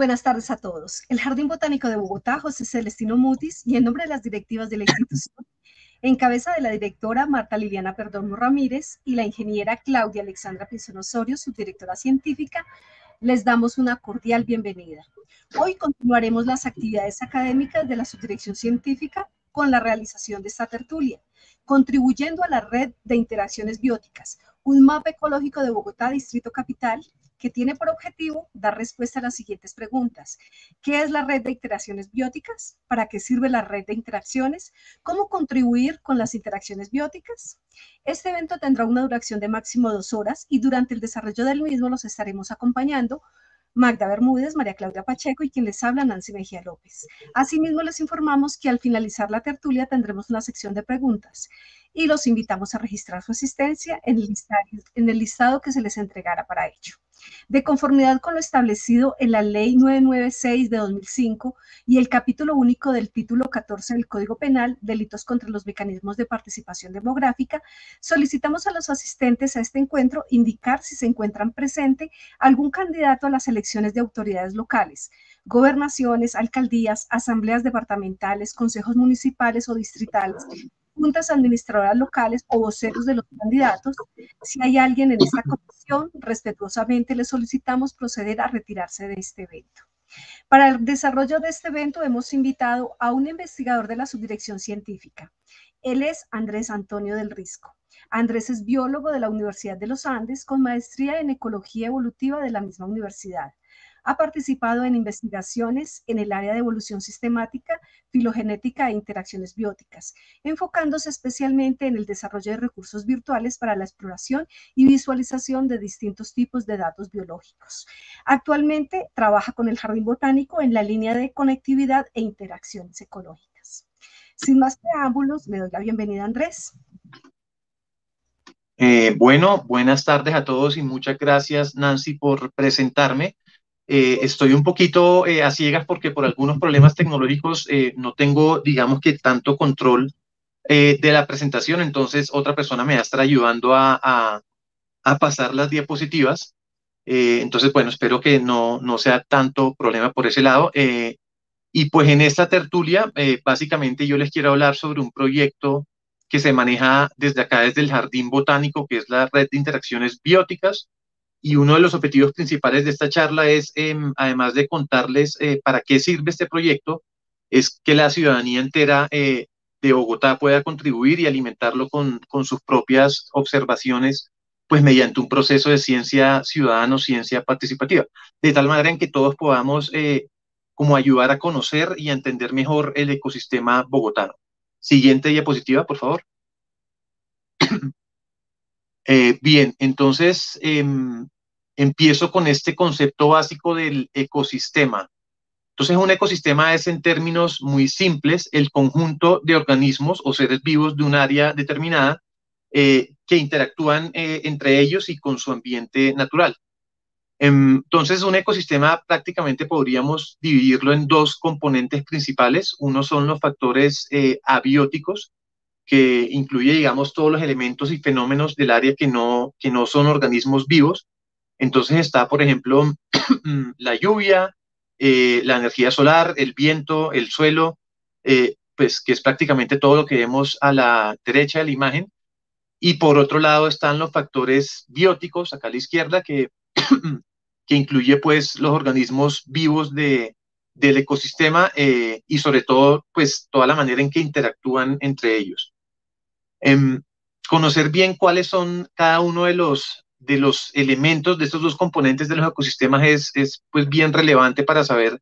Buenas tardes a todos. El Jardín Botánico de Bogotá, José Celestino Mutis, y en nombre de las directivas de la institución, en cabeza de la directora Marta Liliana Perdomo Ramírez y la ingeniera Claudia Alexandra Pinzón Osorio, subdirectora científica, les damos una cordial bienvenida. Hoy continuaremos las actividades académicas de la subdirección científica con la realización de esta tertulia, contribuyendo a la red de interacciones bióticas, un mapa ecológico de Bogotá, Distrito Capital, que tiene por objetivo dar respuesta a las siguientes preguntas. ¿Qué es la red de interacciones bióticas? ¿Para qué sirve la red de interacciones? ¿Cómo contribuir con las interacciones bióticas? Este evento tendrá una duración de máximo dos horas y durante el desarrollo del mismo los estaremos acompañando Magda Bermúdez, María Claudia Pacheco y quien les habla, Nancy Mejía López. Asimismo, les informamos que al finalizar la tertulia tendremos una sección de preguntas y los invitamos a registrar su asistencia en el listado, que se les entregará para ello. De conformidad con lo establecido en la Ley 996 de 2005 y el capítulo único del título 14 del Código Penal, Delitos contra los mecanismos de participación demográfica, solicitamos a los asistentes a este encuentro indicar si se encuentran presente algún candidato a las elecciones de autoridades locales, gobernaciones, alcaldías, asambleas departamentales, consejos municipales o distritales, juntas administradoras locales o voceros de los candidatos. Si hay alguien en esta comisión, respetuosamente le solicitamos proceder a retirarse de este evento. Para el desarrollo de este evento hemos invitado a un investigador de la subdirección científica. Él es Andrés Antonio del Risco. Andrés es biólogo de la Universidad de los Andes con maestría en ecología evolutiva de la misma universidad. Ha participado en investigaciones en el área de evolución sistemática, filogenética e interacciones bióticas, enfocándose especialmente en el desarrollo de recursos virtuales para la exploración y visualización de distintos tipos de datos biológicos. Actualmente trabaja con el Jardín Botánico en la línea de conectividad e interacciones ecológicas. Sin más preámbulos, le doy la bienvenida a Andrés. Eh, bueno, buenas tardes a todos y muchas gracias, Nancy, por presentarme. Eh, estoy un poquito eh, a ciegas porque por algunos problemas tecnológicos eh, no tengo, digamos que tanto control de la presentación, entonces otra persona me va a estar ayudando a, a, pasar las diapositivas. entonces, bueno, espero que no, no sea tanto problema por ese lado. y pues en esta tertulia, básicamente yo les quiero hablar sobre un proyecto que se maneja desde acá, desde el Jardín Botánico, que es la red de interacciones bióticas, y uno de los objetivos principales de esta charla es, em, además de contarles eh, para qué sirve este proyecto, es que la ciudadanía entera eh, de Bogotá pueda contribuir y alimentarlo con, sus propias observaciones, pues mediante un proceso de ciencia ciudadano, ciencia participativa, de tal manera en que todos podamos eh, como ayudar a conocer y a entender mejor el ecosistema bogotano. Siguiente diapositiva, por favor. Eh, bien, entonces em, empiezo con este concepto básico del ecosistema. Entonces, un ecosistema es en términos muy simples el conjunto de organismos o seres vivos de un área determinada eh, que interactúan eh, entre ellos y con su ambiente natural. Em, entonces, un ecosistema prácticamente podríamos dividirlo en dos componentes principales. Uno son los factores abióticos, que incluye, digamos, todos los elementos y fenómenos del área que no, que no son organismos vivos. Entonces está, por ejemplo, la lluvia, eh, la energía solar, el viento, el suelo, eh, pues que es prácticamente todo lo que vemos a la derecha de la imagen. Y por otro lado están los factores bióticos, acá a la izquierda, que, que incluye pues los organismos vivos de, del ecosistema eh, y sobre todo pues toda la manera en que interactúan entre ellos. Em, conocer bien cuáles son cada uno de los, de los elementos de estos dos componentes de los ecosistemas es, es pues bien relevante para saber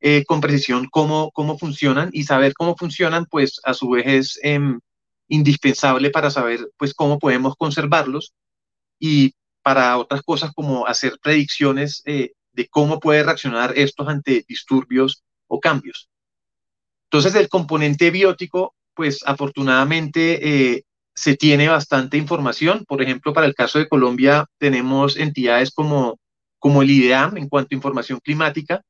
eh, con precisión cómo, cómo funcionan y saber cómo funcionan pues a su vez es em, indispensable para saber pues cómo podemos conservarlos y para otras cosas como hacer predicciones eh, de cómo puede reaccionar estos ante disturbios o cambios. Entonces el componente biótico pues afortunadamente eh, se tiene bastante información. Por ejemplo, para el caso de Colombia tenemos entidades como, como el IDEAM en cuanto a información climática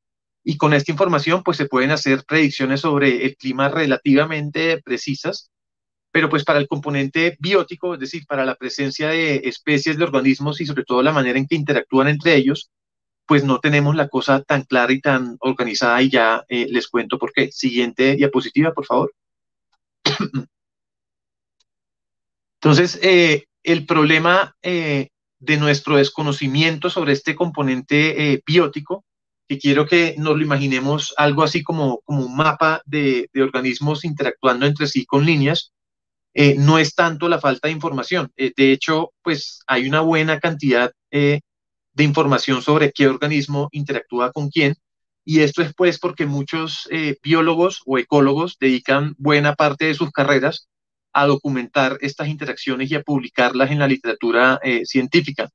y con esta información pues se pueden hacer predicciones sobre el clima relativamente precisas. Pero pues para el componente biótico, es decir, para la presencia de especies de organismos y sobre todo la manera en que interactúan entre ellos, pues no tenemos la cosa tan clara y tan organizada y ya les cuento por qué. Siguiente diapositiva, por favor. Entonces, el problema de nuestro desconocimiento sobre este componente biótico que quiero que nos lo imaginemos algo así como, como un mapa de, organismos interactuando entre sí con líneas, eh, no es tanto la falta de información. Eh, de hecho, pues hay una buena cantidad eh, de información sobre qué organismo interactúa con quién. Y esto es pues porque muchos biólogos o ecólogos dedican buena parte de sus carreras a documentar estas interacciones y a publicarlas en la literatura científica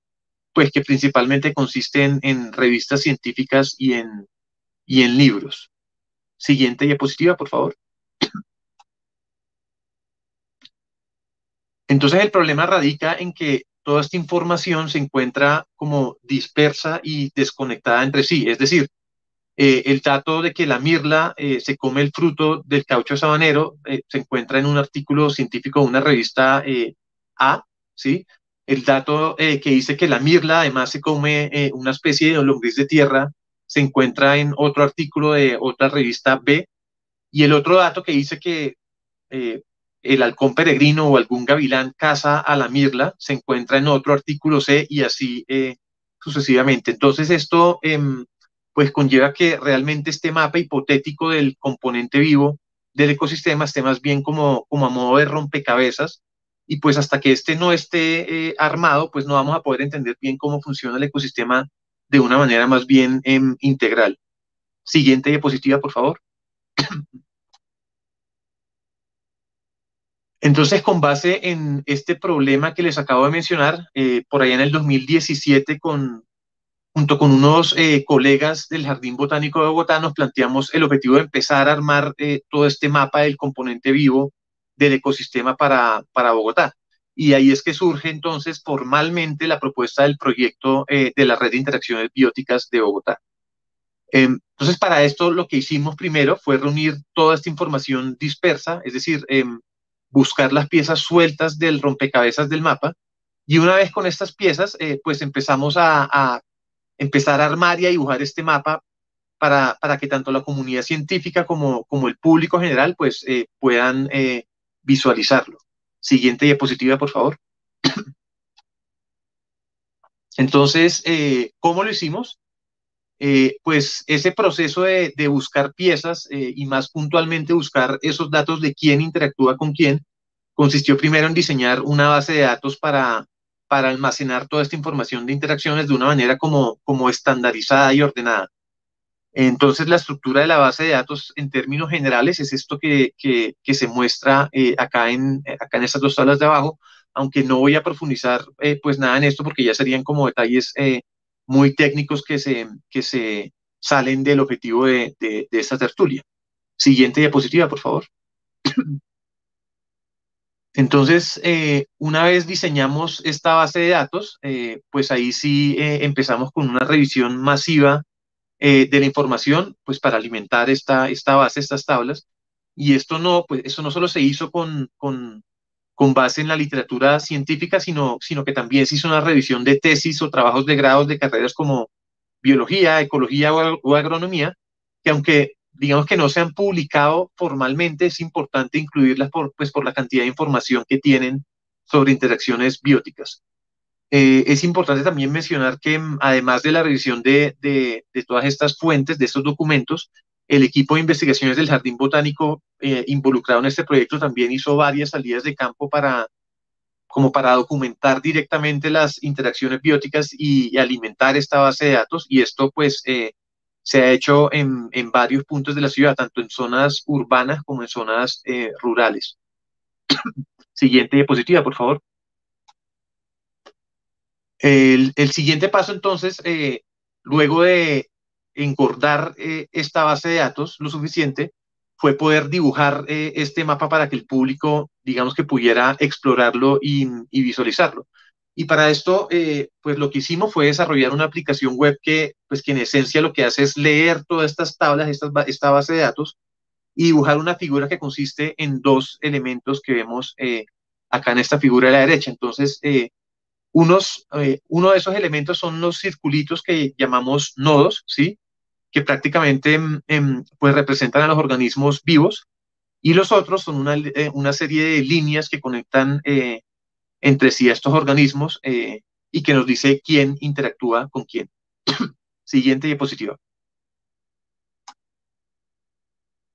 pues que principalmente consisten en revistas científicas y en, y en libros. Siguiente diapositiva, por favor. Entonces el problema radica en que toda esta información se encuentra como dispersa y desconectada entre sí. Es decir, eh, el dato de que la mirla eh, se come el fruto del caucho sabanero eh, se encuentra en un artículo científico de una revista A, ¿sí? el dato que dice que la mirla además se come una especie de lombriz de tierra se encuentra en otro artículo de otra revista B. Y el otro dato que dice que el halcón peregrino o algún gavilán caza a la mirla se encuentra en otro artículo C y así sucesivamente. Entonces esto em, pues conlleva que realmente este mapa hipotético del componente vivo del ecosistema esté más bien como, como a modo de rompecabezas y pues hasta que este no esté eh, armado, pues no vamos a poder entender bien cómo funciona el ecosistema de una manera más bien em, integral. Siguiente diapositiva, por favor. Entonces, con base en este problema que les acabo de mencionar, eh, por allá en el 2017, con, junto con unos eh, colegas del Jardín Botánico de Bogotá, nos planteamos el objetivo de empezar a armar todo este mapa del componente vivo del ecosistema para, para Bogotá. Y ahí es que surge entonces formalmente la propuesta del proyecto eh, de la red de interacciones bióticas de Bogotá. Em, entonces, para esto lo que hicimos primero fue reunir toda esta información dispersa, es decir, em, buscar las piezas sueltas del rompecabezas del mapa. Y una vez con estas piezas, eh, pues empezamos a, empezar a armar y a dibujar este mapa para, para que tanto la comunidad científica como, como el público general pues eh, puedan visualizarlo. Siguiente diapositiva, por favor. Entonces, eh, ¿cómo lo hicimos? Eh, pues ese proceso de, buscar piezas eh, y más puntualmente buscar esos datos de quién interactúa con quién, consistió primero en diseñar una base de datos para, para almacenar toda esta información de interacciones de una manera como, como estandarizada y ordenada. Entonces, la estructura de la base de datos en términos generales es esto que, se muestra eh, acá, en, acá en estas dos tablas de abajo, aunque no voy a profundizar eh, pues nada en esto porque ya serían como detalles eh, muy técnicos que se, que se salen del objetivo de, de, esta tertulia. Siguiente diapositiva, por favor. Entonces, una vez diseñamos esta base de datos, pues ahí sí empezamos con una revisión masiva eh, de la información, pues para alimentar esta, esta base, estas tablas. Y esto no, pues eso no solo se hizo con, con, con base en la literatura científica, sino, sino que también se hizo una revisión de tesis o trabajos de grados de carreras como biología, ecología o, agronomía, que aunque digamos que no se han publicado formalmente, es importante incluirlas por, pues, por la cantidad de información que tienen sobre interacciones bióticas. Eh, es importante también mencionar que mm, además de la revisión de, de, todas estas fuentes, de estos documentos, el equipo de investigaciones del Jardín Botánico eh, involucrado en este proyecto también hizo varias salidas de campo para, como para documentar directamente las interacciones bióticas y, alimentar esta base de datos. Y esto pues eh, se ha hecho en, en, varios puntos de la ciudad, tanto en zonas urbanas como en zonas rurales. Siguiente diapositiva, por favor. El, siguiente paso, entonces, eh, luego de engordar eh, esta base de datos lo suficiente, fue poder dibujar eh, este mapa para que el público, digamos que pudiera explorarlo y, visualizarlo. Y para esto, pues lo que hicimos fue desarrollar una aplicación web que, pues que en esencia lo que hace es leer todas estas tablas, esta base de datos, y dibujar una figura que consiste en dos elementos que vemos acá en esta figura de la derecha. Entonces, Unos, eh, uno de esos elementos son los circulitos que llamamos nodos, ¿sí? Que prácticamente em, em, pues representan a los organismos vivos y los otros son una, eh, una serie de líneas que conectan eh, entre sí estos organismos y que nos dice quién interactúa con quién. Siguiente diapositiva.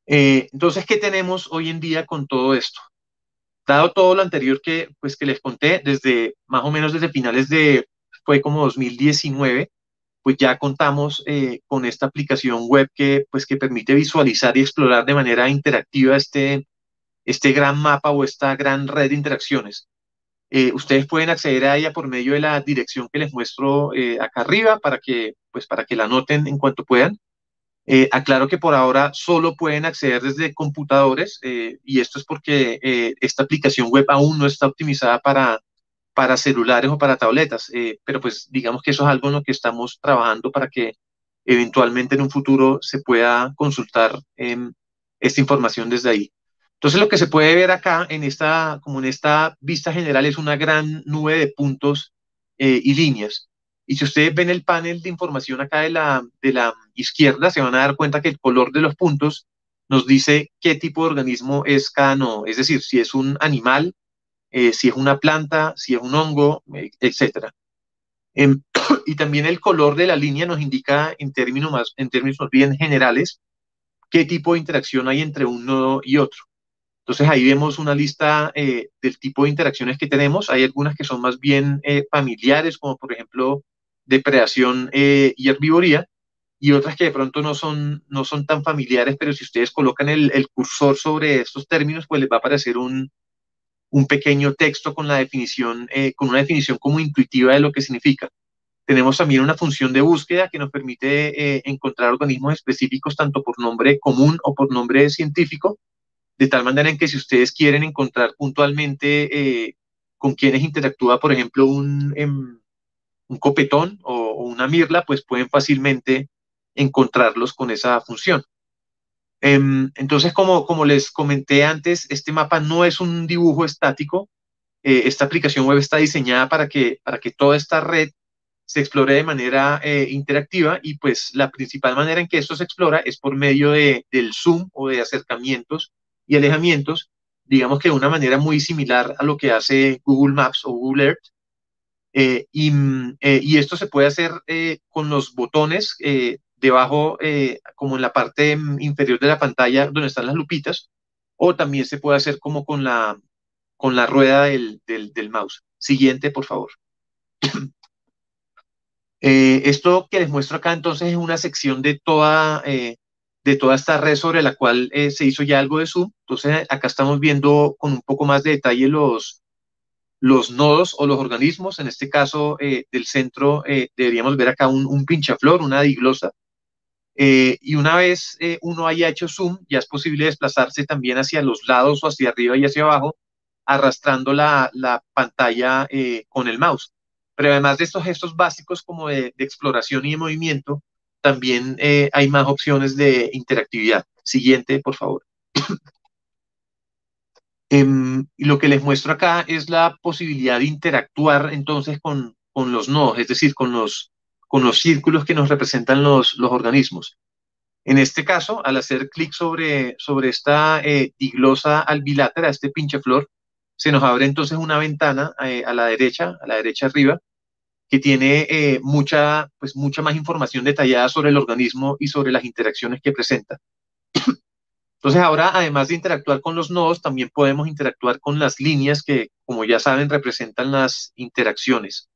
entonces, ¿qué tenemos hoy en día con todo esto? Dado todo lo anterior que, pues, que les conté, desde más o menos desde finales de, fue como 2019, pues ya contamos eh, con esta aplicación web que, pues, que permite visualizar y explorar de manera interactiva este, este gran mapa o esta gran red de interacciones. Eh, ustedes pueden acceder a ella por medio de la dirección que les muestro eh, acá arriba para que, pues, para que la anoten en cuanto puedan. Eh, aclaro que por ahora solo pueden acceder desde computadores eh, y esto es porque esta aplicación web aún no está optimizada para, para celulares o para tabletas, pero pues digamos que eso es algo en lo que estamos trabajando para que eventualmente en un futuro se pueda consultar em, esta información desde ahí. Entonces lo que se puede ver acá en esta, como en esta vista general es una gran nube de puntos y líneas. Y si ustedes ven el panel de información acá de la, de la izquierda, se van a dar cuenta que el color de los puntos nos dice qué tipo de organismo es cada nodo. Es decir, si es un animal, eh, si es una planta, si es un hongo, eh, etc. Em, y también el color de la línea nos indica en términos, más, en términos bien generales qué tipo de interacción hay entre un nodo y otro. Entonces ahí vemos una lista eh, del tipo de interacciones que tenemos. Hay algunas que son más bien familiares, como por ejemplo depredación eh, y herbivoría, y otras que de pronto no son, no son tan familiares, pero si ustedes colocan el, cursor sobre estos términos, pues les va a aparecer un, un pequeño texto con la definición, eh, con una definición como intuitiva de lo que significa. Tenemos también una función de búsqueda que nos permite eh, encontrar organismos específicos tanto por nombre común o por nombre científico, de tal manera en que si ustedes quieren encontrar puntualmente con quienes interactúa, por ejemplo, un, em, un copetón o, una mirla, pues pueden fácilmente encontrarlos con esa función. Em, entonces, como, como les comenté antes, este mapa no es un dibujo estático. Eh, esta aplicación web está diseñada para que, para que toda esta red se explore de manera eh, interactiva y pues la principal manera en que esto se explora es por medio de, del zoom o de acercamientos y alejamientos, digamos que de una manera muy similar a lo que hace Google Maps o Google Earth, eh, mm, eh, y, esto se puede hacer eh, con los botones debajo, como en la parte mm, inferior de la pantalla donde están las lupitas, o también se puede hacer como con la, con la rueda del, del, mouse. Siguiente, por favor. esto que les muestro acá entonces es una sección de toda, de toda esta red sobre la cual se hizo ya algo de zoom. Entonces acá estamos viendo con un poco más de detalle los, los nodos o los organismos, en este caso eh, del centro, eh, deberíamos ver acá un, un pinchaflor, una diglosa. Eh, y una vez uno haya hecho zoom, ya es posible desplazarse también hacia los lados o hacia arriba y hacia abajo, arrastrando la, la pantalla con el mouse. Pero además de estos gestos básicos como de exploración y de movimiento, también hay más opciones de interactividad. Siguiente, por favor. Em, lo que les muestro acá es la posibilidad de interactuar entonces con, con los nodos, es decir, con los, con los círculos que nos representan los, los organismos. En este caso, al hacer clic sobre, sobre esta eh, diglosa albilátera, este pinche flor, se nos abre entonces una ventana eh, a la derecha, a la derecha arriba, que tiene eh, mucha, pues, mucha más información detallada sobre el organismo y sobre las interacciones que presenta. Entonces ahora, además de interactuar con los nodos, también podemos interactuar con las líneas que, como ya saben, representan las interacciones.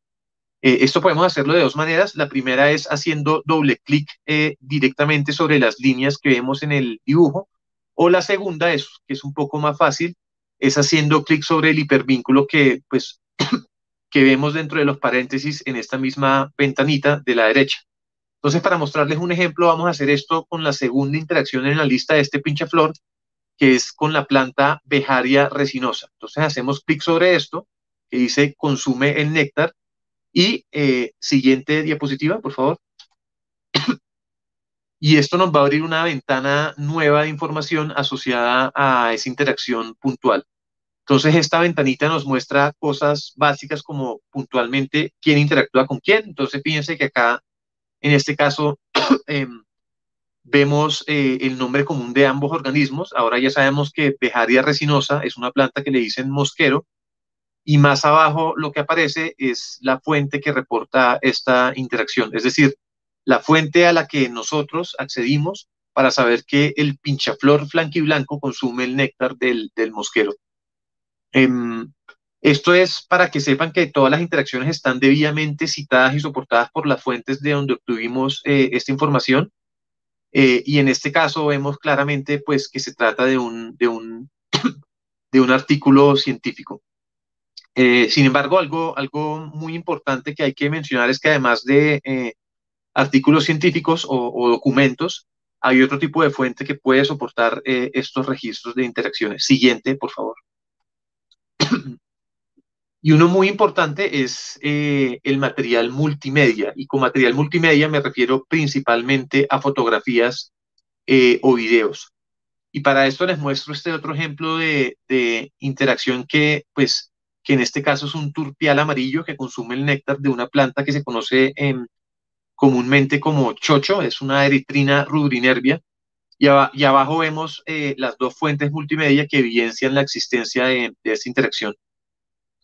Eh, esto podemos hacerlo de dos maneras. La primera es haciendo doble clic eh, directamente sobre las líneas que vemos en el dibujo. O la segunda, es, que es un poco más fácil, es haciendo clic sobre el hipervínculo que, pues, que vemos dentro de los paréntesis en esta misma ventanita de la derecha. Entonces, para mostrarles un ejemplo, vamos a hacer esto con la segunda interacción en la lista de este pinche flor, que es con la planta bejaria resinosa. Entonces, hacemos clic sobre esto, que dice consume el néctar, y eh, siguiente diapositiva, por favor. y esto nos va a abrir una ventana nueva de información asociada a esa interacción puntual. Entonces, esta ventanita nos muestra cosas básicas como puntualmente quién interactúa con quién. Entonces, fíjense que acá, en este caso, em, vemos eh, el nombre común de ambos organismos. Ahora ya sabemos que Bejaria resinosa es una planta que le dicen mosquero. Y más abajo lo que aparece es la fuente que reporta esta interacción. Es decir, la fuente a la que nosotros accedimos para saber que el pinchaflor flanquiblanco consume el néctar del, del mosquero. Em, esto es para que sepan que todas las interacciones están debidamente citadas y soportadas por las fuentes de donde obtuvimos eh, esta información. Eh, y en este caso vemos claramente pues, que se trata de un, de un, de un artículo científico. Eh, sin embargo, algo, algo muy importante que hay que mencionar es que además de artículos científicos o, documentos, hay otro tipo de fuente que puede soportar estos registros de interacciones. Siguiente, por favor. Y uno muy importante es eh, el material multimedia. Y con material multimedia me refiero principalmente a fotografías eh, o videos. Y para esto les muestro este otro ejemplo de, interacción que, pues, que en este caso es un turpial amarillo que consume el néctar de una planta que se conoce comúnmente como chocho, es una eritrina rudrinervia. Y, abajo vemos eh, las dos fuentes multimedia que evidencian la existencia de esta interacción.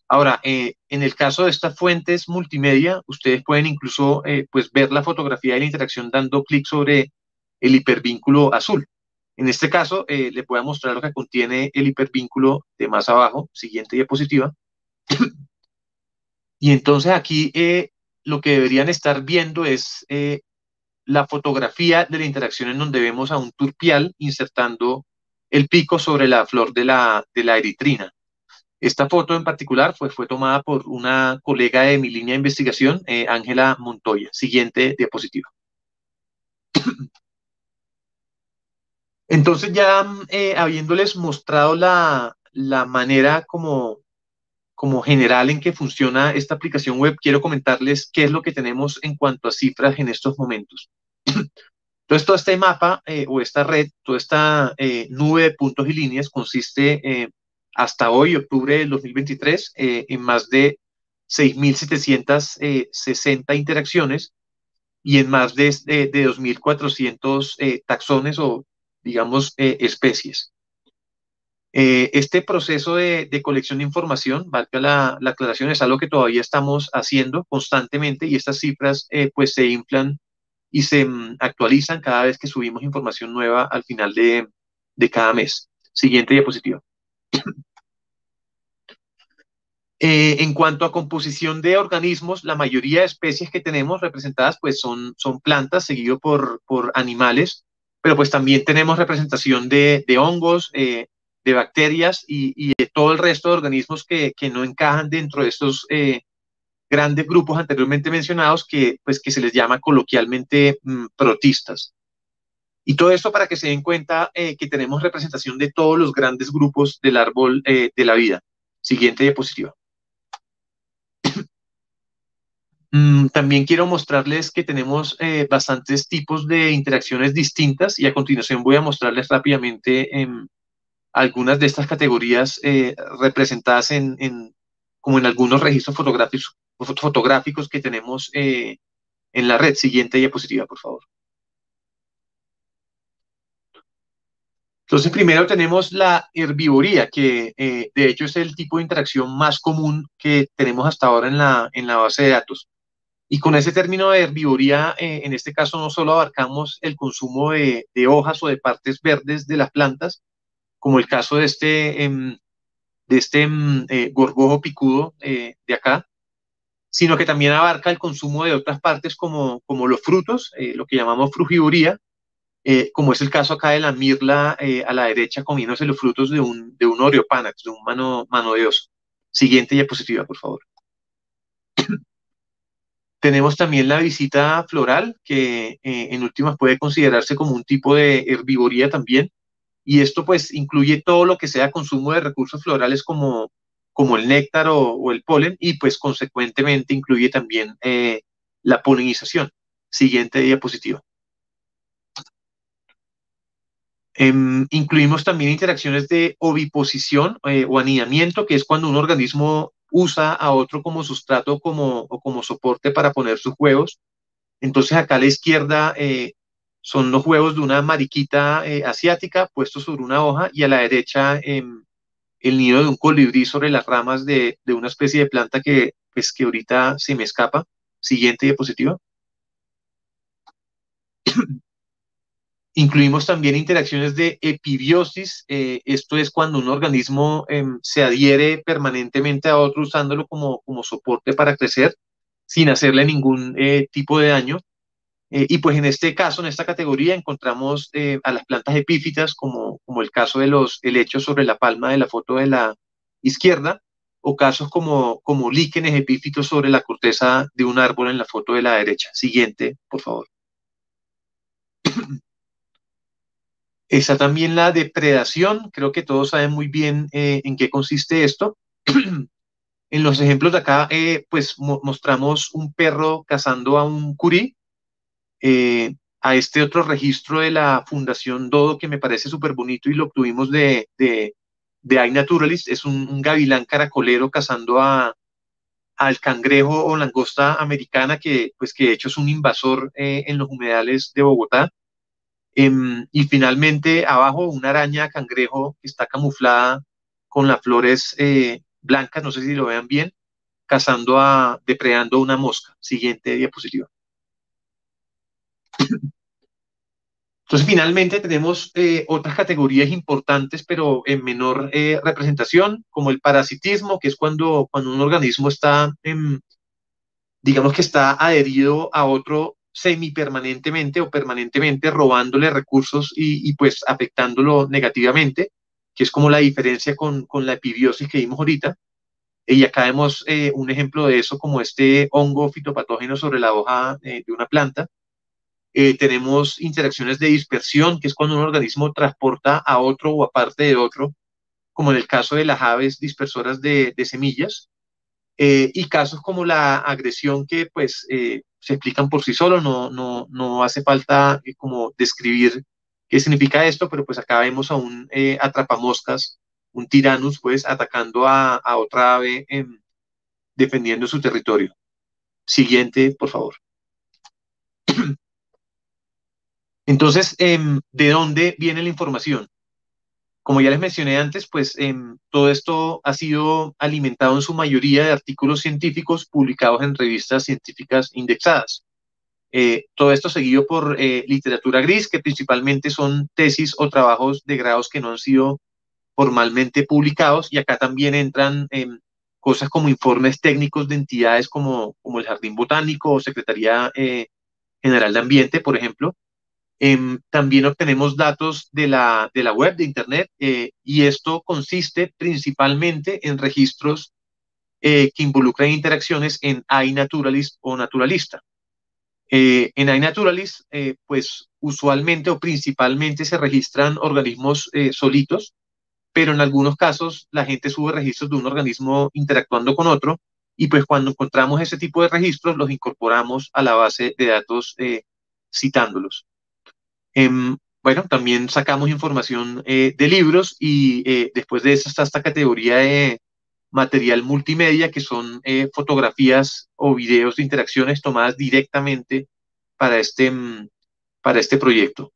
Ahora, eh, en el caso de estas fuentes multimedia, ustedes pueden incluso eh, pues ver la fotografía de la interacción dando clic sobre el hipervínculo azul. En este caso, eh, le voy a mostrar lo que contiene el hipervínculo de más abajo, siguiente diapositiva. y entonces aquí lo que deberían estar viendo es la fotografía de la interacción en donde vemos a un turpial insertando el pico sobre la flor de la, de la eritrina. Esta foto en particular fue, fue tomada por una colega de mi línea de investigación, eh, Ángela Montoya. Siguiente diapositiva. Entonces ya eh, habiéndoles mostrado la, manera como, como general en que funciona esta aplicación web, quiero comentarles qué es lo que tenemos en cuanto a cifras en estos momentos. Entonces, todo este mapa eh, o esta red, toda esta nube de puntos y líneas consiste hasta hoy, octubre del 2023, eh, en más de 6.760 interacciones y en más de, de, 2.400 eh, taxones o, digamos, eh, este proceso de, colección de información, valga la, la, aclaración, es algo que todavía estamos haciendo constantemente y estas cifras pues se inflan y se mm, actualizan cada vez que subimos información nueva al final de, de cada mes. Siguiente diapositiva. Eh, en cuanto a composición de organismos, la mayoría de especies que tenemos representadas pues son, son plantas, seguido por, por animales, pero pues también tenemos representación de, de hongos, eh, de bacterias y, y, de todo el resto de organismos que, que no encajan dentro de estos eh, grandes grupos anteriormente mencionados que, pues, que se les llama coloquialmente mm, protistas. Y todo esto para que se den cuenta que tenemos representación de todos los grandes grupos del árbol de la vida. Siguiente diapositiva. Mm, también quiero mostrarles que tenemos eh, bastantes tipos de interacciones distintas y a continuación voy a mostrarles rápidamente em, algunas de estas categorías eh, representadas en, como en algunos registros fotográficos, fotográficos que tenemos eh, en la red. Siguiente diapositiva, por favor. Entonces, primero tenemos la herbivoría, que de hecho es el tipo de interacción más común que tenemos hasta ahora en la, en la base de datos. Y con ese término de herbivoría, eh, en este caso no solo abarcamos el consumo de, hojas o de partes verdes de las plantas, como el caso de este, em, de este em, eh, gorgojo picudo eh, de acá, sino que también abarca el consumo de otras partes como, como los frutos, lo que llamamos frugivoría, como es el caso acá de la mirla a la derecha comiéndose los frutos de un, de un oreopanax, de un mano, mano de oso. Siguiente diapositiva, por favor. Tenemos también la visita floral, que eh, en últimas puede considerarse como un tipo de herbivoría también. Y esto pues incluye todo lo que sea consumo de recursos florales como, como el néctar o, el polen y pues consecuentemente incluye también eh, la polinización. Siguiente diapositiva. Em, incluimos también interacciones de oviposición eh, o anidamiento, que es cuando un organismo usa a otro como sustrato como, o como soporte para poner sus huevos. Entonces acá a la izquierda eh, son los huevos de una mariquita eh, asiática puestos sobre una hoja y a la derecha em, el nido de un colibrí sobre las ramas de, de, una especie de planta que, pues, que ahorita se me escapa. Siguiente diapositiva. Incluimos también interacciones de epibiosis. Eh, esto es cuando un organismo em, se adhiere permanentemente a otro usándolo como, como soporte para crecer sin hacerle ningún eh, tipo de daño. Eh, y pues en este caso, en esta categoría, encontramos a las plantas epífitas, como, como el caso de los helechos sobre la palma de la foto de la izquierda, o casos como, como líquenes epífitos sobre la corteza de un árbol en la foto de la derecha. Siguiente, por favor. Está también la depredación, creo que todos saben muy bien eh, en qué consiste esto. en los ejemplos de acá, eh, pues mostramos un perro cazando a un curí, eh, a este otro registro de la Fundación Dodo que me parece súper bonito y lo obtuvimos de, de, iNaturalist, es un, gavilán caracolero cazando a, al cangrejo o langosta americana que, pues, que de hecho es un invasor en los humedales de Bogotá. Em, y finalmente, abajo, una araña cangrejo que está camuflada con las flores eh, blancas, no sé si lo vean bien, cazando a, depredando una mosca. Siguiente diapositiva. Entonces, finalmente tenemos eh, otras categorías importantes, pero en menor eh, representación, como el parasitismo, que es cuando, cuando un organismo está, digamos que está adherido a otro semipermanentemente o permanentemente robándole recursos y, pues afectándolo negativamente, que es como la diferencia con, con la epibiosis que vimos ahorita. Y acá vemos eh, un ejemplo de eso como este hongo fitopatógeno sobre la hoja eh, de una planta. Eh, tenemos interacciones de dispersión, que es cuando un organismo transporta a otro o aparte de otro, como en el caso de las aves dispersoras de, de semillas. y casos como la agresión que pues se explican por sí solos, no, no, no hace falta eh, como describir qué significa esto, pero pues acá vemos a un eh, atrapamoscas, un tiranus, pues atacando a, a otra ave defendiendo su territorio. Siguiente, por favor. Entonces, em, ¿de dónde viene la información? Como ya les mencioné antes, pues em, todo esto ha sido alimentado en su mayoría de artículos científicos publicados en revistas científicas indexadas. Eh, todo esto seguido por eh, literatura gris, que principalmente son tesis o trabajos de grados que no han sido formalmente publicados, y acá también entran em, cosas como informes técnicos de entidades como, como el Jardín Botánico o Secretaría eh, General de Ambiente, por ejemplo, Em, también obtenemos datos de la, de la web, de Internet, eh, y esto consiste principalmente en registros eh, que involucran interacciones en iNaturalist o naturalista. Eh, en iNaturalist, pues usualmente o principalmente se registran organismos solitos, pero en algunos casos la gente sube registros de un organismo interactuando con otro, y pues cuando encontramos ese tipo de registros los incorporamos a la base de datos citándolos. Em, bueno, también sacamos información eh, de libros y eh, después de eso está esta categoría de material multimedia, que son eh, fotografías o videos de interacciones tomadas directamente para este, mm, para este proyecto.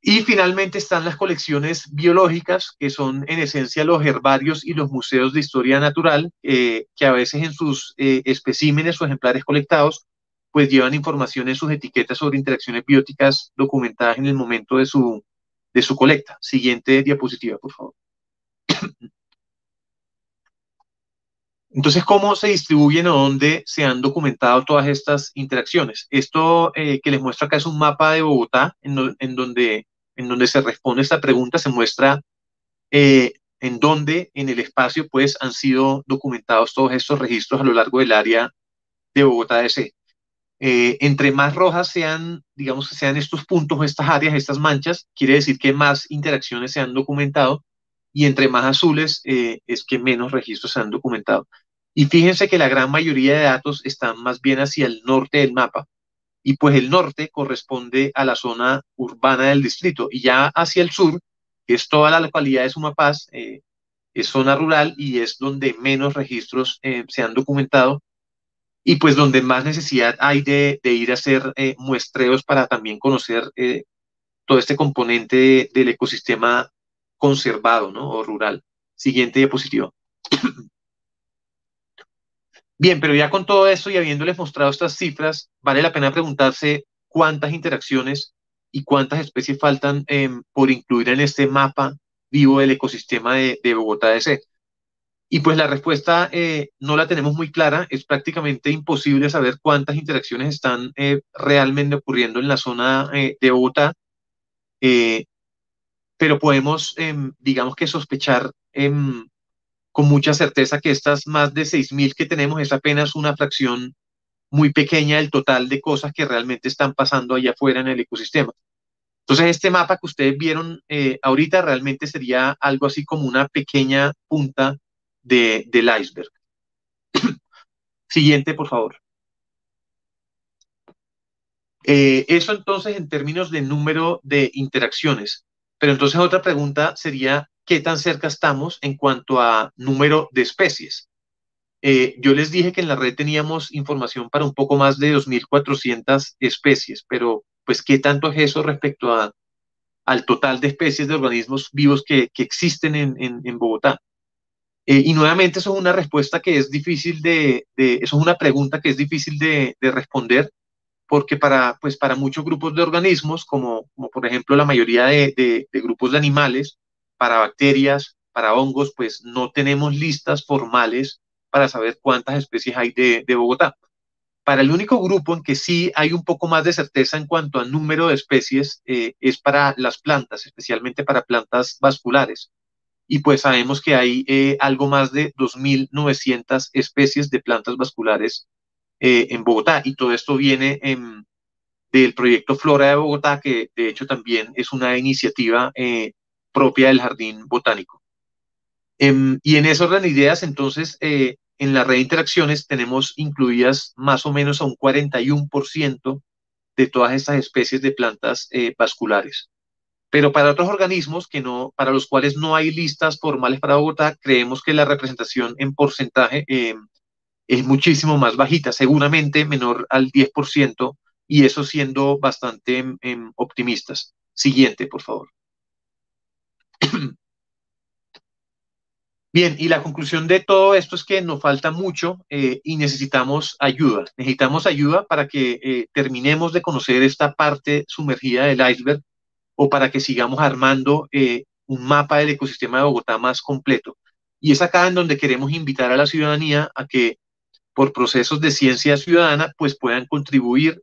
Y finalmente están las colecciones biológicas, que son en esencia los herbarios y los museos de historia natural, que a veces en sus especímenes o ejemplares colectados pues llevan información en sus etiquetas sobre interacciones bióticas documentadas en el momento de su, de su colecta. Siguiente diapositiva, por favor. Entonces, ¿cómo se distribuyen o dónde se han documentado todas estas interacciones? Esto eh, que les muestro acá es un mapa de Bogotá, en, donde, en donde se responde esta pregunta, se muestra eh, en dónde en el espacio pues han sido documentados todos estos registros a lo largo del área de Bogotá DC. Eh, entre más rojas sean, digamos que sean estos puntos estas áreas, estas manchas, quiere decir que más interacciones se han documentado y entre más azules eh, es que menos registros se han documentado. Y fíjense que la gran mayoría de datos están más bien hacia el norte del mapa y pues el norte corresponde a la zona urbana del distrito y ya hacia el sur, es toda la localidad de Sumapaz, eh, es zona rural y es donde menos registros eh, se han documentado y pues donde más necesidad hay de, ir a hacer eh, muestreos para también conocer todo este componente del ecosistema conservado ¿no? o rural. Siguiente diapositiva. Bien, pero ya con todo esto y habiéndoles mostrado estas cifras, vale la pena preguntarse cuántas interacciones y cuántas especies faltan em, por incluir en este mapa vivo del ecosistema de, Bogotá DC. Y pues la respuesta eh, no la tenemos muy clara, es prácticamente imposible saber cuántas interacciones están eh, realmente ocurriendo en la zona eh, de Bogotá, pero podemos, em, digamos que sospechar em, con mucha certeza que estas más de 6.000 que tenemos es apenas una fracción muy pequeña del total de cosas que realmente están pasando allá afuera en el ecosistema. Entonces, este mapa que ustedes vieron eh, ahorita realmente sería algo así como una pequeña punta de, del iceberg. Siguiente, por favor. Eh, eso entonces en términos de número de interacciones. Pero entonces otra pregunta sería, qué tan cerca estamos en cuanto a número de especies. Eh, yo les dije que en la red teníamos información para un poco más de 2.400 especies, pero pues qué tanto es eso respecto al total de especies de organismos vivos que, existen en, Bogotá. Eh, y nuevamente eso es una respuesta que es difícil de, eso es una pregunta que es difícil de, responder, porque para, pues para muchos grupos de organismos, como, por ejemplo la mayoría de, grupos de animales, para bacterias, para hongos, pues no tenemos listas formales para saber cuántas especies hay de, Bogotá. Para el único grupo en que sí hay un poco más de certeza en cuanto al número de especies eh, es para las plantas, especialmente para plantas vasculares. Y pues sabemos que hay eh, algo más de 2.900 especies de plantas vasculares eh, en Bogotá. Y todo esto viene del proyecto Flora de Bogotá, que de hecho también es una iniciativa propia del jardín botánico. Em, y en de ideas, entonces, eh, en la red de interacciones tenemos incluidas más o menos a un 41% de todas estas especies de plantas eh, vasculares. Pero para otros organismos que no, para los cuales no hay listas formales para Bogotá, creemos que la representación en porcentaje em, es muchísimo más bajita, seguramente menor al 10%, y eso siendo bastante em, optimistas. Siguiente, por favor. Bien, y la conclusión de todo esto es que nos falta mucho eh, y necesitamos ayuda. Necesitamos ayuda para que eh, terminemos de conocer esta parte sumergida del iceberg o para que sigamos armando eh, un mapa del ecosistema de Bogotá más completo. Y es acá en donde queremos invitar a la ciudadanía a que por procesos de ciencia ciudadana pues puedan contribuir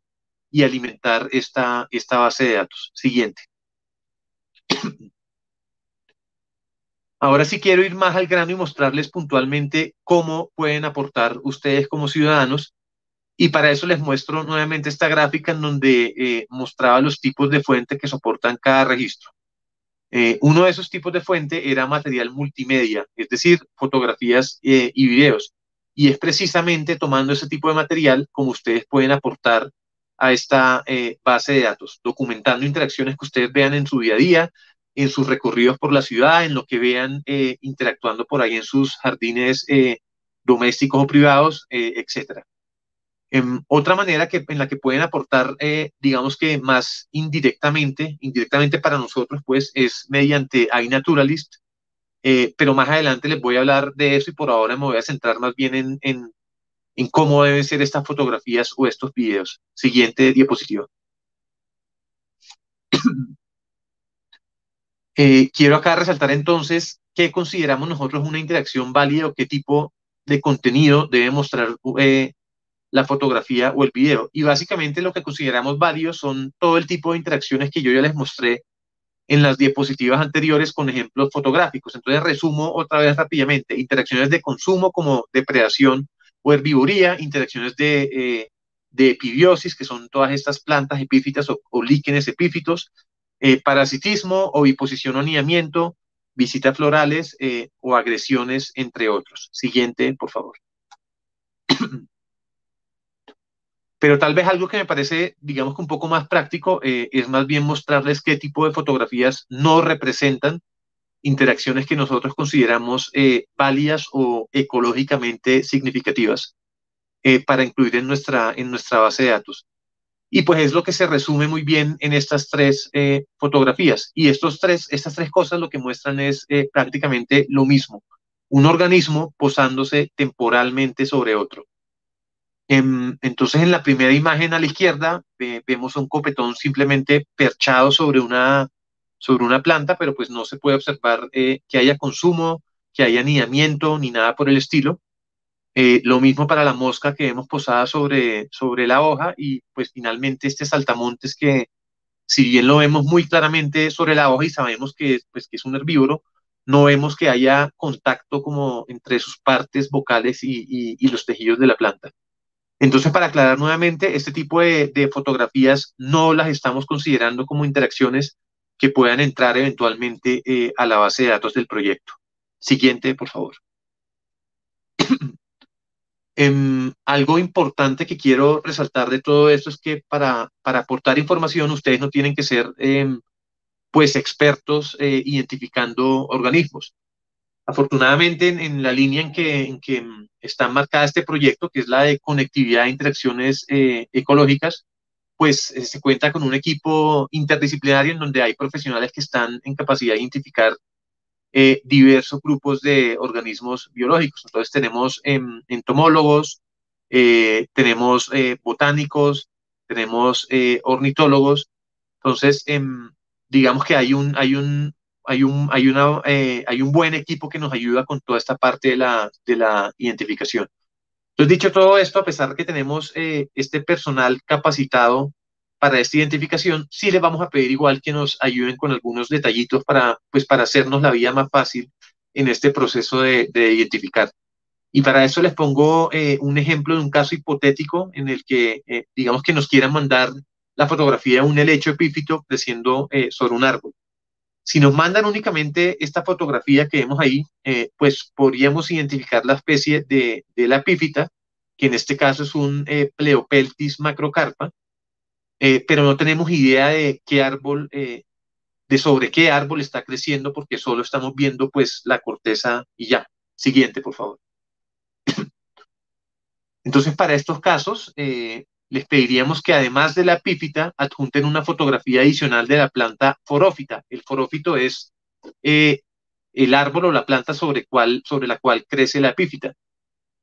y alimentar esta, esta base de datos. Siguiente. Ahora sí quiero ir más al grano y mostrarles puntualmente cómo pueden aportar ustedes como ciudadanos. Y para eso les muestro nuevamente esta gráfica en donde eh, mostraba los tipos de fuente que soportan cada registro. Eh, uno de esos tipos de fuente era material multimedia, es decir, fotografías eh, y videos. Y es precisamente tomando ese tipo de material como ustedes pueden aportar a esta base de datos, documentando interacciones que ustedes vean en su día a día, en sus recorridos por la ciudad, en lo que vean interactuando por ahí en sus jardines domésticos o privados, etc. Em, otra manera que, en la que pueden aportar, digamos que más indirectamente, indirectamente para nosotros, pues es mediante iNaturalist, pero más adelante les voy a hablar de eso y por ahora me voy a centrar más bien en, en, cómo deben ser estas fotografías o estos videos. Siguiente diapositiva. Eh, quiero acá resaltar entonces qué consideramos nosotros una interacción válida o qué tipo de contenido debe mostrar eh, la fotografía o el video. Y básicamente lo que consideramos válido son todo el tipo de interacciones que yo ya les mostré en las diapositivas anteriores con ejemplos fotográficos. Entonces resumo otra vez rápidamente. Interacciones de consumo como depredación o herbivoría, interacciones de, eh, epibiosis, que son todas estas plantas epífitas o, o líquenes epífitos, eh, parasitismo, oviposición o aniamiento, visitas florales eh, o agresiones, entre otros. Siguiente, por favor. Pero tal vez algo que me parece, digamos que un poco más práctico, es más bien mostrarles qué tipo de fotografías no representan interacciones que nosotros consideramos válidas o ecológicamente significativas para incluir en nuestra, en nuestra base de datos. Y pues es lo que se resume muy bien en estas tres eh, fotografías. Y estos tres, estas tres cosas lo que muestran es eh, prácticamente lo mismo. Un organismo posándose temporalmente sobre otro. Em, entonces en la primera imagen a la izquierda vemos un copetón simplemente perchado sobre una, sobre una planta, pero pues no se puede observar eh, que haya consumo, que haya anidamiento ni nada por el estilo. Eh, lo mismo para la mosca que vemos posada sobre, sobre la hoja y pues finalmente este saltamontes que si bien lo vemos muy claramente sobre la hoja y sabemos que, pues, que es un herbívoro, no vemos que haya contacto como entre sus partes vocales y, los tejidos de la planta. Entonces, para aclarar nuevamente, este tipo de, fotografías no las estamos considerando como interacciones que puedan entrar eventualmente eh, a la base de datos del proyecto. Siguiente, por favor. Em, algo importante que quiero resaltar de todo esto es que para, aportar información ustedes no tienen que ser em, pues expertos eh, identificando organismos. Afortunadamente en, la línea en que, en que em, está marcada este proyecto, que es la de conectividad e interacciones eh, ecológicas, pues eh, se cuenta con un equipo interdisciplinario en donde hay profesionales que están en capacidad de identificar eh, diversos grupos de organismos biológicos. Entonces tenemos entomólogos, eh, tenemos eh, botánicos, tenemos ornitólogos. Entonces, em, digamos que hay un, hay un, hay un, hay una, hay un buen equipo que nos ayuda con toda esta parte de la, de la identificación. Entonces, dicho todo esto, a pesar de que tenemos este personal capacitado para esta identificación, sí les vamos a pedir igual que nos ayuden con algunos detallitos para, pues, para hacernos la vida más fácil en este proceso de, identificar. Y para eso les pongo eh, un ejemplo de un caso hipotético en el que, eh, digamos que nos quieran mandar la fotografía de un helecho epífito creciendo eh, sobre un árbol. Si nos mandan únicamente esta fotografía que vemos ahí, pues podríamos identificar la especie de, la epífita, que en este caso es un Pleopeltis macrocarpa, eh, pero no tenemos idea de eh, sobre qué árbol está creciendo, porque solo estamos viendo pues la corteza y ya. Siguiente, por favor. Entonces, para estos casos, eh, les pediríamos que además de la epífita, adjunten una fotografía adicional de la planta forófita. El forófito es el árbol o la planta sobre, cual, sobre la cual crece la epífita.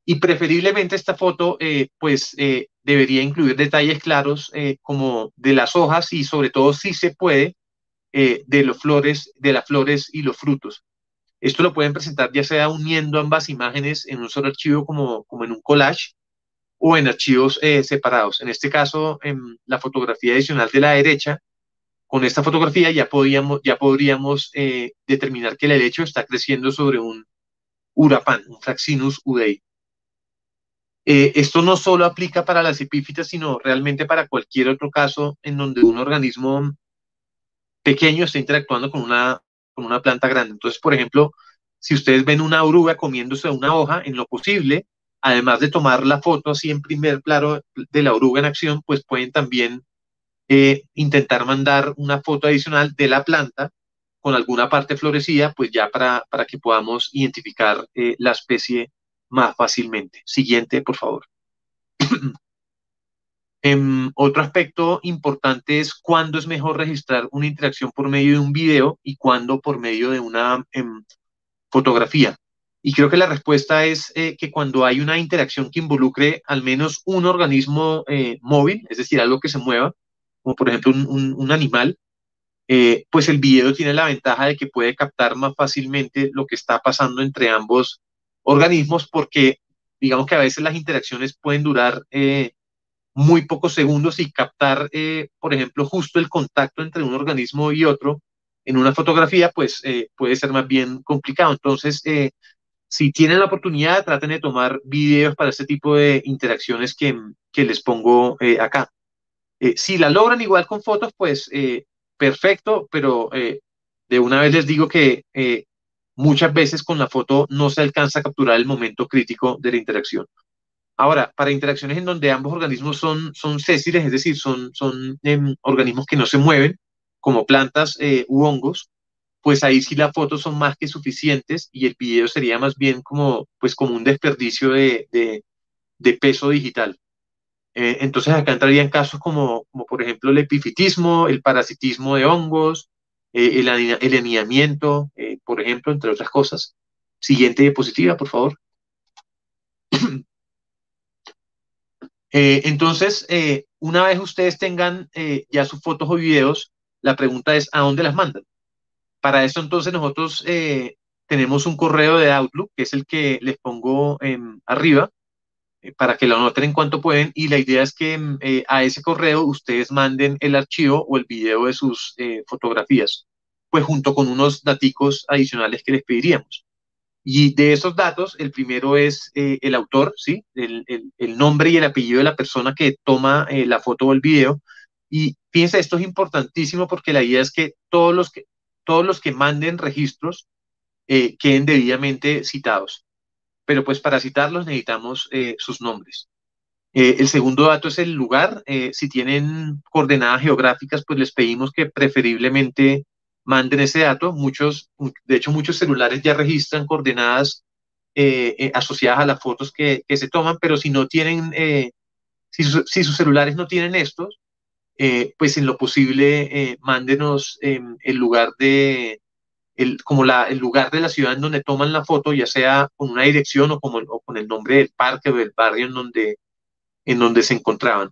Y preferiblemente esta foto, eh, pues, eh, debería incluir detalles claros eh, como de las hojas y sobre todo, si se puede, de los flores, de las flores y los frutos. Esto lo pueden presentar ya sea uniendo ambas imágenes en un solo archivo como, como en un collage o en archivos separados. En este caso, en la fotografía adicional de la derecha, con esta fotografía ya, podíamos, ya podríamos determinar que el helecho está creciendo sobre un urapán, un Fraxinus udei. Eh, esto no solo aplica para las epífitas, sino realmente para cualquier otro caso en donde un organismo pequeño está interactuando con una, con una planta grande. Entonces, por ejemplo, si ustedes ven una oruga comiéndose una hoja, en lo posible, además de tomar la foto así en primer plano de la oruga en acción, pues pueden también eh, intentar mandar una foto adicional de la planta con alguna parte florecida, pues ya para, para que podamos identificar eh, la especie más fácilmente. Siguiente, por favor. Em, otro aspecto importante es cuándo es mejor registrar una interacción por medio de un video y cuándo por medio de una em, fotografía. Y creo que la respuesta es eh, que cuando hay una interacción que involucre al menos un organismo eh, móvil, es decir, algo que se mueva, como por ejemplo un, animal, eh, pues el video tiene la ventaja de que puede captar más fácilmente lo que está pasando entre ambos organismos porque digamos que a veces las interacciones pueden durar eh, muy pocos segundos y captar, eh, por ejemplo, justo el contacto entre un organismo y otro en una fotografía, pues eh, puede ser más bien complicado. Entonces, si tienen la oportunidad, traten de tomar videos para este tipo de interacciones que, les pongo acá. si la logran igual con fotos, pues perfecto, pero de una vez les digo que muchas veces con la foto no se alcanza a capturar el momento crítico de la interacción. Ahora, para interacciones en donde ambos organismos son, son es decir, son, em, organismos que no se mueven, como plantas eh, u hongos, pues ahí sí las fotos son más que suficientes y el video sería más bien como, pues como un desperdicio de, de, peso digital. Eh, entonces acá entrarían casos como, como, por ejemplo, el epifitismo, el parasitismo de hongos, eh, el, el aniamiento, por ejemplo, entre otras cosas. Siguiente diapositiva, por favor. Eh, entonces, eh, una vez ustedes tengan eh, ya sus fotos o videos, la pregunta es, ¿a dónde las mandan? Para eso entonces nosotros tenemos un correo de Outlook, que es el que les pongo arriba, para que lo anoten en cuanto pueden, y la idea es que a ese correo ustedes manden el archivo o el video de sus fotografías, pues junto con unos daticos adicionales que les pediríamos. Y de esos datos, el primero es eh, el autor, ¿sí? El, nombre y el apellido de la persona que toma eh, la foto o el video. Y fíjense, esto es importantísimo porque la idea es que todos los que, todos los que manden registros eh, queden debidamente citados. Pero pues para citarlos necesitamos sus nombres. el segundo dato es el lugar. si tienen coordenadas geográficas, pues les pedimos que preferiblemente manden ese dato. Muchos, de hecho, muchos celulares ya registran coordenadas eh, eh, asociadas a las fotos que, se toman, pero si no tienen, eh, si, sus celulares no tienen estos, pues en lo posible mándenos em, el lugar de, el, como la, el lugar de la ciudad en donde toman la foto, ya sea con una dirección o, como, o con el nombre del parque o del barrio en donde, en donde se encontraban.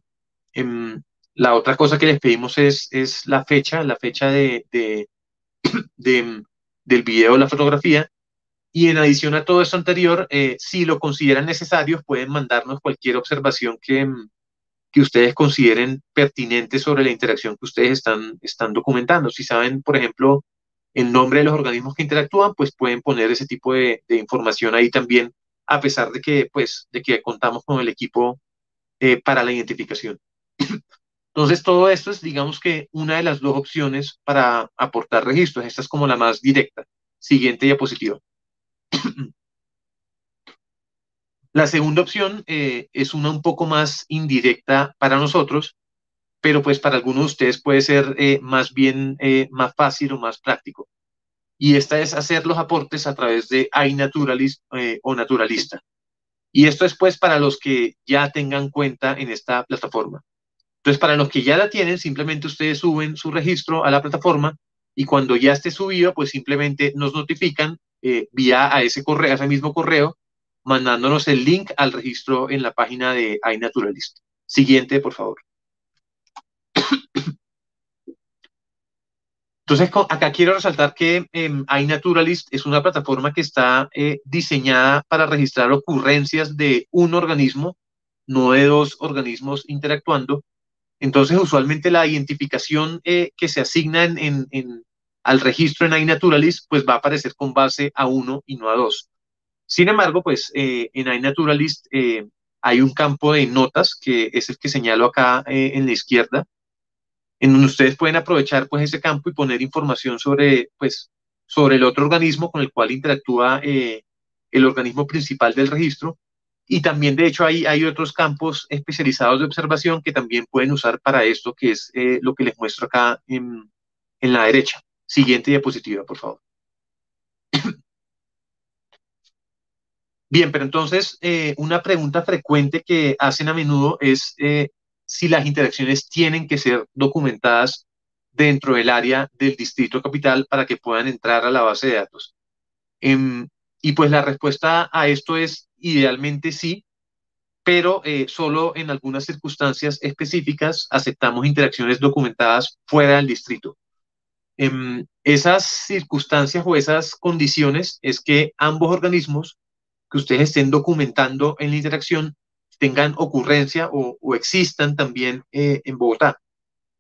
Em, la otra cosa que les pedimos es, es la fecha, la fecha de, de, del video la fotografía. Y en adición a todo esto anterior, eh, si lo consideran necesario, pueden mandarnos cualquier observación que, que ustedes consideren pertinente sobre la interacción que ustedes están, están documentando. Si saben, por ejemplo, el nombre de los organismos que interactúan, pues pueden poner ese tipo de, información ahí también, a pesar de que, pues, de que contamos con el equipo eh, para la identificación. Entonces, todo esto es, digamos que, una de las dos opciones para aportar registros. Esta es como la más directa. Siguiente diapositiva. La segunda opción eh, es una un poco más indirecta para nosotros, pero pues para algunos de ustedes puede ser eh, más bien eh, más fácil o más práctico. Y esta es hacer los aportes a través de iNaturalist o Naturalista. Y esto es pues para los que ya tengan cuenta en esta plataforma. Entonces, para los que ya la tienen, simplemente ustedes suben su registro a la plataforma y cuando ya esté subido, pues simplemente nos notifican vía a ese correo, a ese mismo correo, mandándonos el link al registro en la página de iNaturalist. Siguiente, por favor. Entonces, acá quiero resaltar que eh, iNaturalist es una plataforma que está eh, diseñada para registrar ocurrencias de un organismo, no de dos organismos interactuando, entonces, usualmente la identificación eh, que se asigna en, al registro en iNaturalist, pues va a aparecer con base a uno y no a dos. Sin embargo, pues eh, en iNaturalist eh, hay un campo de notas, que es el que señalo acá en la izquierda, en donde ustedes pueden aprovechar pues ese campo y poner información sobre, pues, sobre el otro organismo con el cual interactúa el organismo principal del registro y también, de hecho, hay, hay otros campos especializados de observación que también pueden usar para esto, que es eh, lo que les muestro acá en, en la derecha. Siguiente diapositiva, por favor. Bien, pero entonces eh, una pregunta frecuente que hacen a menudo es eh, si las interacciones tienen que ser documentadas dentro del área del distrito capital para que puedan entrar a la base de datos. Em, y pues la respuesta a esto es idealmente sí, pero eh, solo en algunas circunstancias específicas aceptamos interacciones documentadas fuera del distrito. En esas circunstancias o esas condiciones es que ambos organismos que ustedes estén documentando en la interacción tengan ocurrencia o, existan también eh, en Bogotá.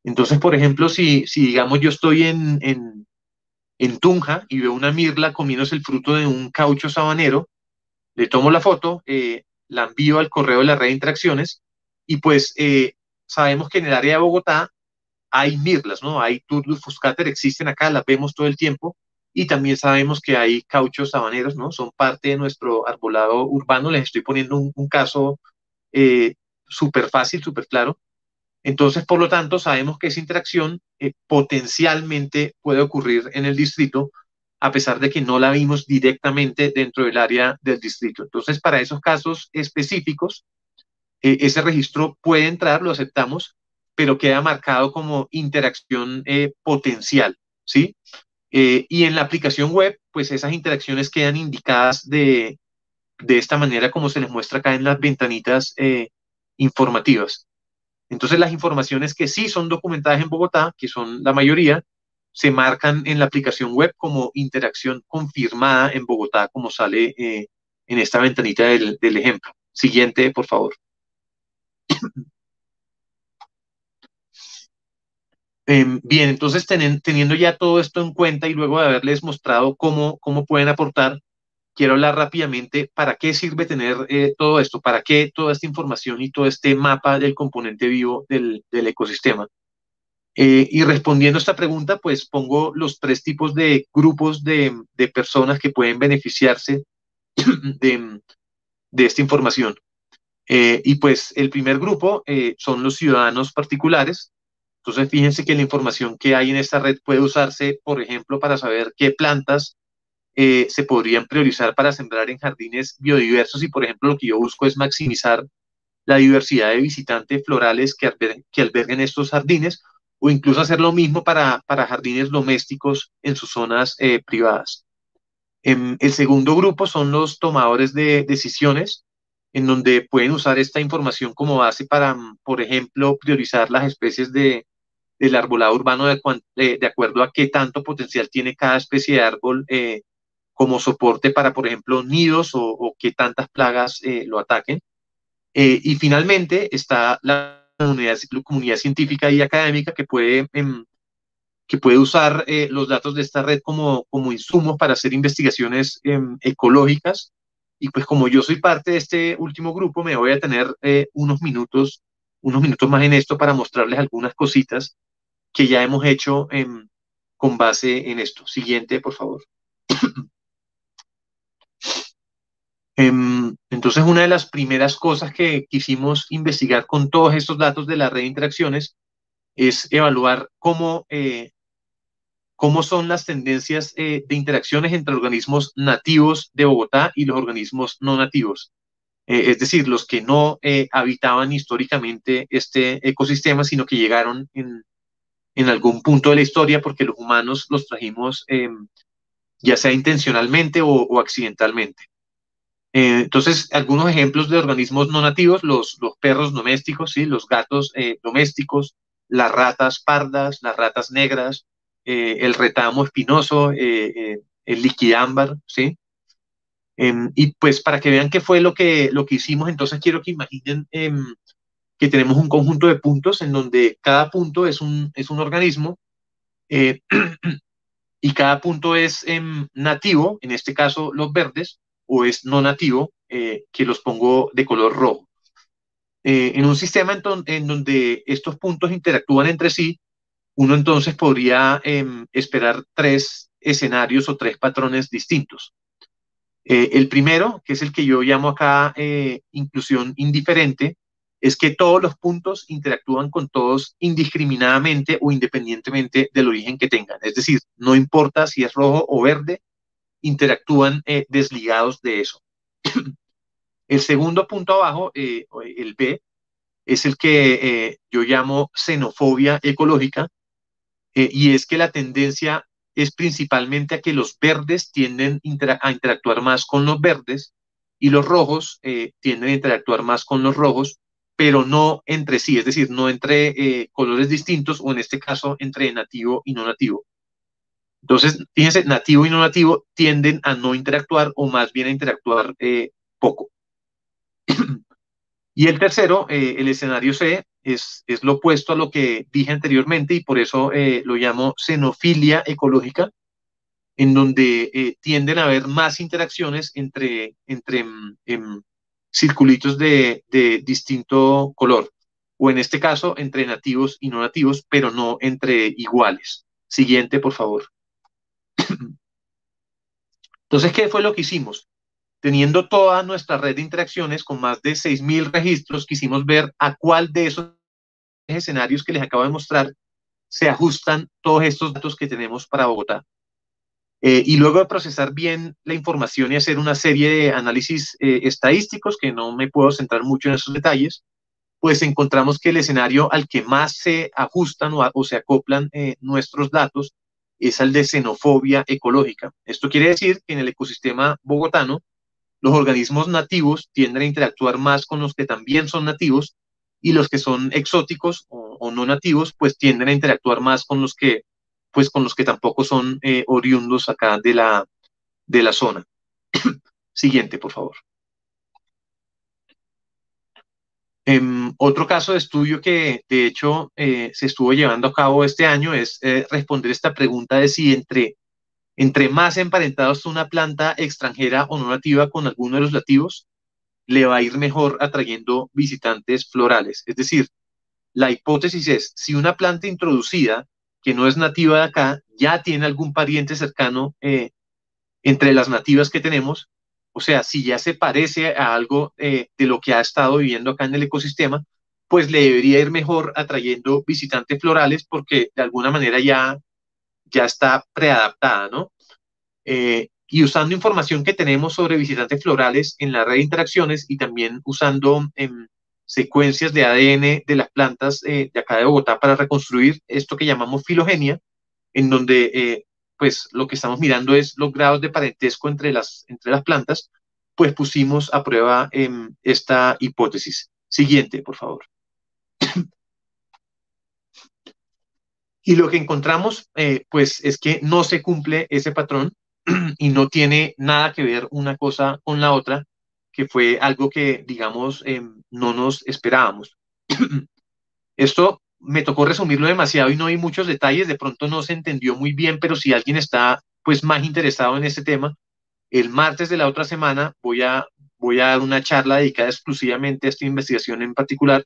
Entonces, por ejemplo, si, si digamos yo estoy en, en, Tunja y veo una mirla comiéndose el fruto de un caucho sabanero, le tomo la foto, eh, la envío al correo de la red de interacciones y pues eh, sabemos que en el área de Bogotá hay mirlas, ¿no? Hay Turdus fuscater, existen acá, las vemos todo el tiempo y también sabemos que hay cauchos sabaneros, ¿no? Son parte de nuestro arbolado urbano. Les estoy poniendo un, caso eh, súper fácil, súper claro. Entonces, por lo tanto, sabemos que esa interacción eh, potencialmente puede ocurrir en el distrito, a pesar de que no la vimos directamente dentro del área del distrito. Entonces, para esos casos específicos, eh, ese registro puede entrar, lo aceptamos, pero queda marcado como interacción eh, potencial, ¿sí? Y en la aplicación web, pues esas interacciones quedan indicadas de, de esta manera como se les muestra acá en las ventanitas informativas. Entonces las informaciones que sí son documentadas en Bogotá, que son la mayoría, se marcan en la aplicación web como interacción confirmada en Bogotá, como sale eh, en esta ventanita del, ejemplo. Siguiente, por favor. Em, bien, entonces teniendo ya todo esto en cuenta y luego de haberles mostrado cómo, cómo pueden aportar, quiero hablar rápidamente para qué sirve tener eh, todo esto, para qué toda esta información y todo este mapa del componente vivo del, ecosistema. Eh, y respondiendo a esta pregunta, pues pongo los tres tipos de grupos de, personas que pueden beneficiarse de, esta información. Eh, y pues el primer grupo son los ciudadanos particulares. Entonces, fíjense que la información que hay en esta red puede usarse, por ejemplo, para saber qué plantas eh, se podrían priorizar para sembrar en jardines biodiversos y, por ejemplo, lo que yo busco es maximizar la diversidad de visitantes florales que, alberguen estos jardines o incluso hacer lo mismo para, para jardines domésticos en sus zonas eh, privadas. En, em, el segundo grupo son los tomadores de decisiones, en donde pueden usar esta información como base para, por ejemplo, priorizar las especies de, del arbolado urbano de, de, acuerdo a qué tanto potencial tiene cada especie de árbol eh, como soporte para, por ejemplo, nidos o, que tantas plagas eh, lo ataquen. Eh, y finalmente está la comunidad, comunidad, científica y académica que puede, em, que puede usar eh, los datos de esta red como, como insumos para hacer investigaciones em, ecológicas. Y pues como yo soy parte de este último grupo, me voy a tener unos minutos, unos minutos más en esto para mostrarles algunas cositas que ya hemos hecho con base en esto. Siguiente, por favor. Em, entonces, una de las primeras cosas que quisimos investigar con todos estos datos de la red de interacciones es evaluar cómo, eh, cómo son las tendencias eh, de interacciones entre organismos nativos de Bogotá y los organismos no nativos. Eh, es decir, los que no habitaban históricamente este ecosistema, sino que llegaron en, en, algún punto de la historia porque los humanos los trajimos em, ya sea intencionalmente o accidentalmente. Eh, entonces, algunos ejemplos de organismos no nativos, los, los perros domésticos, ¿sí? los gatos eh, domésticos, las ratas pardas, las ratas negras, eh, el retamo espinoso, el liquidámbar, ¿sí? Em, y pues para que vean qué fue lo que, lo que hicimos, entonces quiero que imaginen em, que tenemos un conjunto de puntos en donde cada punto es un, es un organismo y cada punto es em, nativo, en este caso los verdes, o es no nativo, eh, que los pongo de color rojo. Eh, en un sistema en, donde estos puntos interactúan entre sí, uno entonces podría em, esperar tres escenarios o tres patrones distintos. Eh, el primero, que es el que yo llamo acá inclusión indiferente, es que todos los puntos interactúan con todos indiscriminadamente o independientemente del origen que tengan. Es decir, no importa si es rojo o verde, interactúan eh, desligados de eso. el segundo punto abajo, eh, el B, es el que eh, yo llamo xenofobia ecológica, y es que la tendencia es principalmente a que los verdes tienden a interactuar más con los verdes y los rojos tienden a interactuar más con los rojos, pero no entre sí, es decir, no entre colores distintos o en este caso entre nativo y no nativo. Entonces, fíjense, nativo y no nativo tienden a no interactuar o más bien a interactuar eh, poco. y el tercero, eh, el escenario C, es, es, lo opuesto a lo que dije anteriormente y por eso eh, lo llamo xenofilia ecológica, en donde tienden a haber más interacciones entre, entre mm, em, circulitos de, de distinto color, o en este caso entre nativos y no nativos, pero no entre iguales. Siguiente, por favor. Entonces, ¿qué fue lo que hicimos? teniendo toda nuestra red de interacciones con más de 6.000 registros, quisimos ver a cuál de esos escenarios que les acabo de mostrar se ajustan todos estos datos que tenemos para Bogotá. Eh, y luego de procesar bien la información y hacer una serie de análisis eh, estadísticos, que no me puedo centrar mucho en esos detalles, pues encontramos que el escenario al que más se ajustan o, se acoplan eh, nuestros datos es el de xenofobia ecológica. Esto quiere decir que en el ecosistema bogotano, los organismos nativos tienden a interactuar más con los que también son nativos y los que son exóticos o, no nativos, pues tienden a interactuar más con los que, pues con los que tampoco son eh, oriundos acá de la, de la zona. Siguiente, por favor. Em, otro caso de estudio que de hecho eh, se estuvo llevando a cabo este año es eh, responder esta pregunta de si entre, entre más emparentados una planta extranjera o no nativa con alguno de los nativos, le va a ir mejor atrayendo visitantes florales. Es decir, la hipótesis es, si una planta introducida que no es nativa de acá ya tiene algún pariente cercano eh, entre las nativas que tenemos, o sea, si ya se parece a algo eh, de lo que ha estado viviendo acá en el ecosistema, pues le debería ir mejor atrayendo visitantes florales porque de alguna manera ya, ya está preadaptada, ¿no? Eh, y usando información que tenemos sobre visitantes florales en la red de interacciones y también usando em, secuencias de ADN de las plantas eh, de acá de Bogotá para reconstruir esto que llamamos filogenia, en donde eh, pues lo que estamos mirando es los grados de parentesco entre las, entre las plantas, pues pusimos a prueba em, esta hipótesis. Siguiente, por favor. y lo que encontramos, eh, pues, es que no se cumple ese patrón y no tiene nada que ver una cosa con la otra, que fue algo que, digamos, em, no nos esperábamos. Esto me tocó resumirlo demasiado y no hay muchos detalles, de pronto no se entendió muy bien, pero si alguien está pues más interesado en este tema, el martes de la otra semana voy a, voy a dar una charla dedicada exclusivamente a esta investigación en particular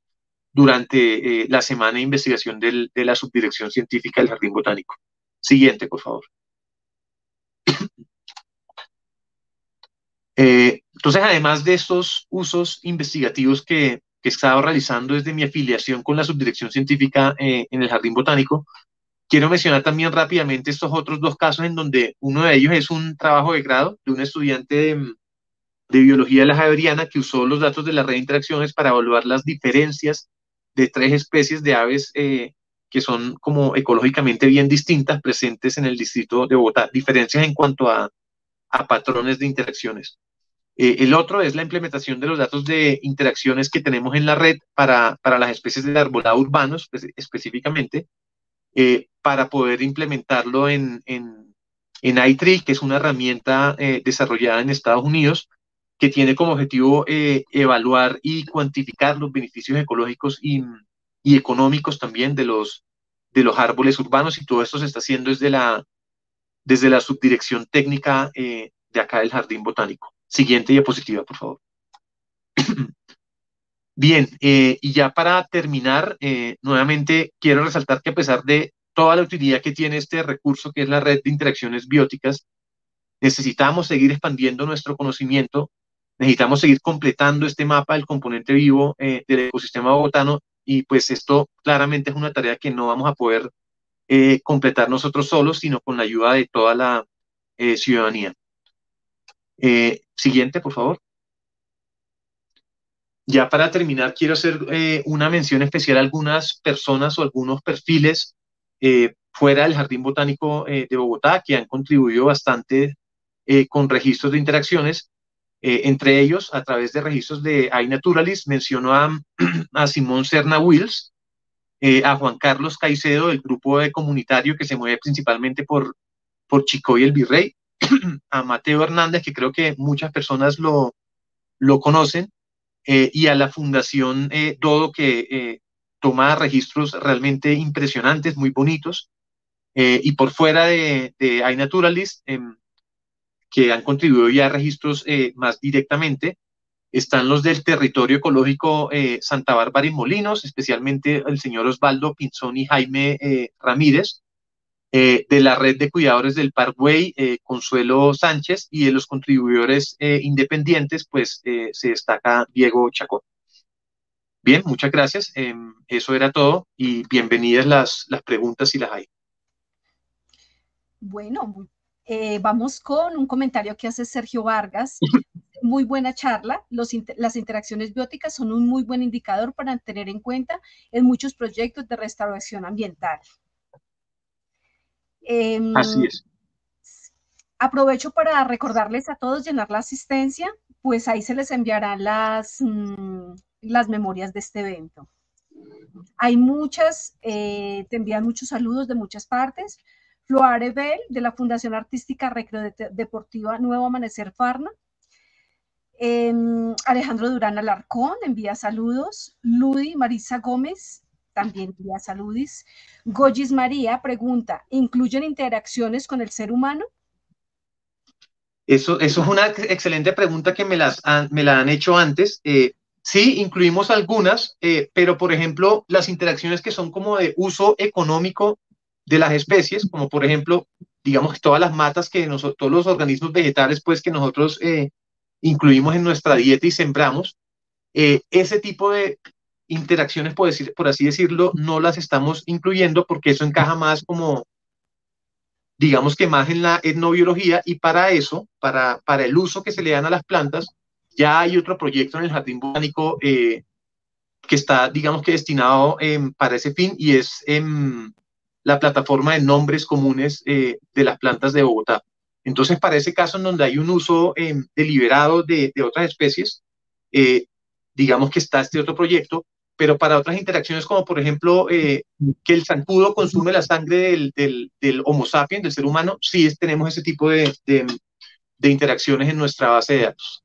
durante eh, la semana de investigación de la subdirección científica del Jardín Botánico. Siguiente, por favor. Eh, entonces, además de estos usos investigativos que, que he estado realizando desde mi afiliación con la subdirección científica eh, en el Jardín Botánico, quiero mencionar también rápidamente estos otros dos casos en donde uno de ellos es un trabajo de grado de un estudiante de, biología de la Javeriana que usó los datos de la red de interacciones para evaluar las diferencias de tres especies de aves eh, que son como ecológicamente bien distintas presentes en el distrito de Bogotá, diferencias en cuanto a, patrones de interacciones. Eh, el otro es la implementación de los datos de interacciones que tenemos en la red para, las especies de arbolado urbanos específicamente, eh, para poder implementarlo en, en, en iTree, que es una herramienta eh, desarrollada en Estados Unidos que tiene como objetivo evaluar y cuantificar los beneficios ecológicos y, económicos también de los, de los árboles urbanos y todo esto se está haciendo desde la, desde la subdirección técnica de acá del Jardín Botánico. Siguiente diapositiva, por favor. Bien, eh, y ya para terminar, eh, nuevamente quiero resaltar que a pesar de toda la utilidad que tiene este recurso, que es la red de interacciones bióticas, necesitamos seguir expandiendo nuestro conocimiento, necesitamos seguir completando este mapa del componente vivo del ecosistema bogotano y pues esto claramente es una tarea que no vamos a poder eh, completar nosotros solos, sino con la ayuda de toda la eh, ciudadanía. Eh, siguiente, por favor. Ya para terminar, quiero hacer una mención especial a algunas personas o algunos perfiles fuera del Jardín Botánico de Bogotá que han contribuido bastante con registros de interacciones eh, entre ellos, a través de registros de iNaturalist, mencionó a, a Simón Serna Wills, eh, a Juan Carlos Caicedo, del grupo de comunitario que se mueve principalmente por, por Chico y el Virrey, a Mateo Hernández, que creo que muchas personas lo, lo conocen, eh, y a la Fundación Dodo, que toma registros realmente impresionantes, muy bonitos. y por fuera de, de iNaturalist, em, que han contribuido ya a registros eh, más directamente. Están los del territorio ecológico eh, Santa Bárbara y Molinos, especialmente el señor Osvaldo Pinzón y Jaime eh, Ramírez, eh, de la red de cuidadores del Parkway, eh, Consuelo Sánchez, y de los contribuidores eh, independientes, pues se destaca Diego Chacón. Bien, muchas gracias. Em, eso era todo y bienvenidas las, las preguntas si las hay. Bueno, vamos con un comentario que hace Sergio Vargas. Muy buena charla. las interacciones bióticas son un muy buen indicador para tener en cuenta en muchos proyectos de restauración ambiental. Em, Así es. Aprovecho para recordarles a todos llenar la asistencia, pues ahí se les enviarán las, mm, las memorias de este evento. Hay muchas, eh, te envían muchos saludos de muchas partes. Floare Bell, de la Fundación Artística Recreo Deportiva Nuevo Amanecer Farna. Em, Alejandro Durán Alarcón envía saludos. Ludi Marisa Gómez también vía saludis. Goyis María pregunta, ¿incluyen interacciones con el ser humano? Eso, eso es una excelente pregunta que me, las me la han hecho antes. Eh, sí, incluimos algunas, eh, pero por ejemplo, las interacciones que son como de uso económico de las especies, como por ejemplo, digamos todas las matas que nosotros, todos los organismos vegetales, pues que nosotros eh, incluimos en nuestra dieta y sembramos, ese tipo de, interacciones, por, decir, por así decirlo, no las estamos incluyendo porque eso encaja más como, digamos que más en la etnobiología y para eso, para, para el uso que se le dan a las plantas, ya hay otro proyecto en el Jardín Botánico eh, que está, digamos que destinado em, para ese fin y es em, la plataforma de nombres comunes eh, de las plantas de Bogotá. Entonces, para ese caso en donde hay un uso em, deliberado de, de, otras especies, eh, digamos que está este otro proyecto pero para otras interacciones como por ejemplo eh, que el zancudo consume la sangre del, del, Homo sapiens, del ser humano, sí tenemos ese tipo de, de, interacciones en nuestra base de datos.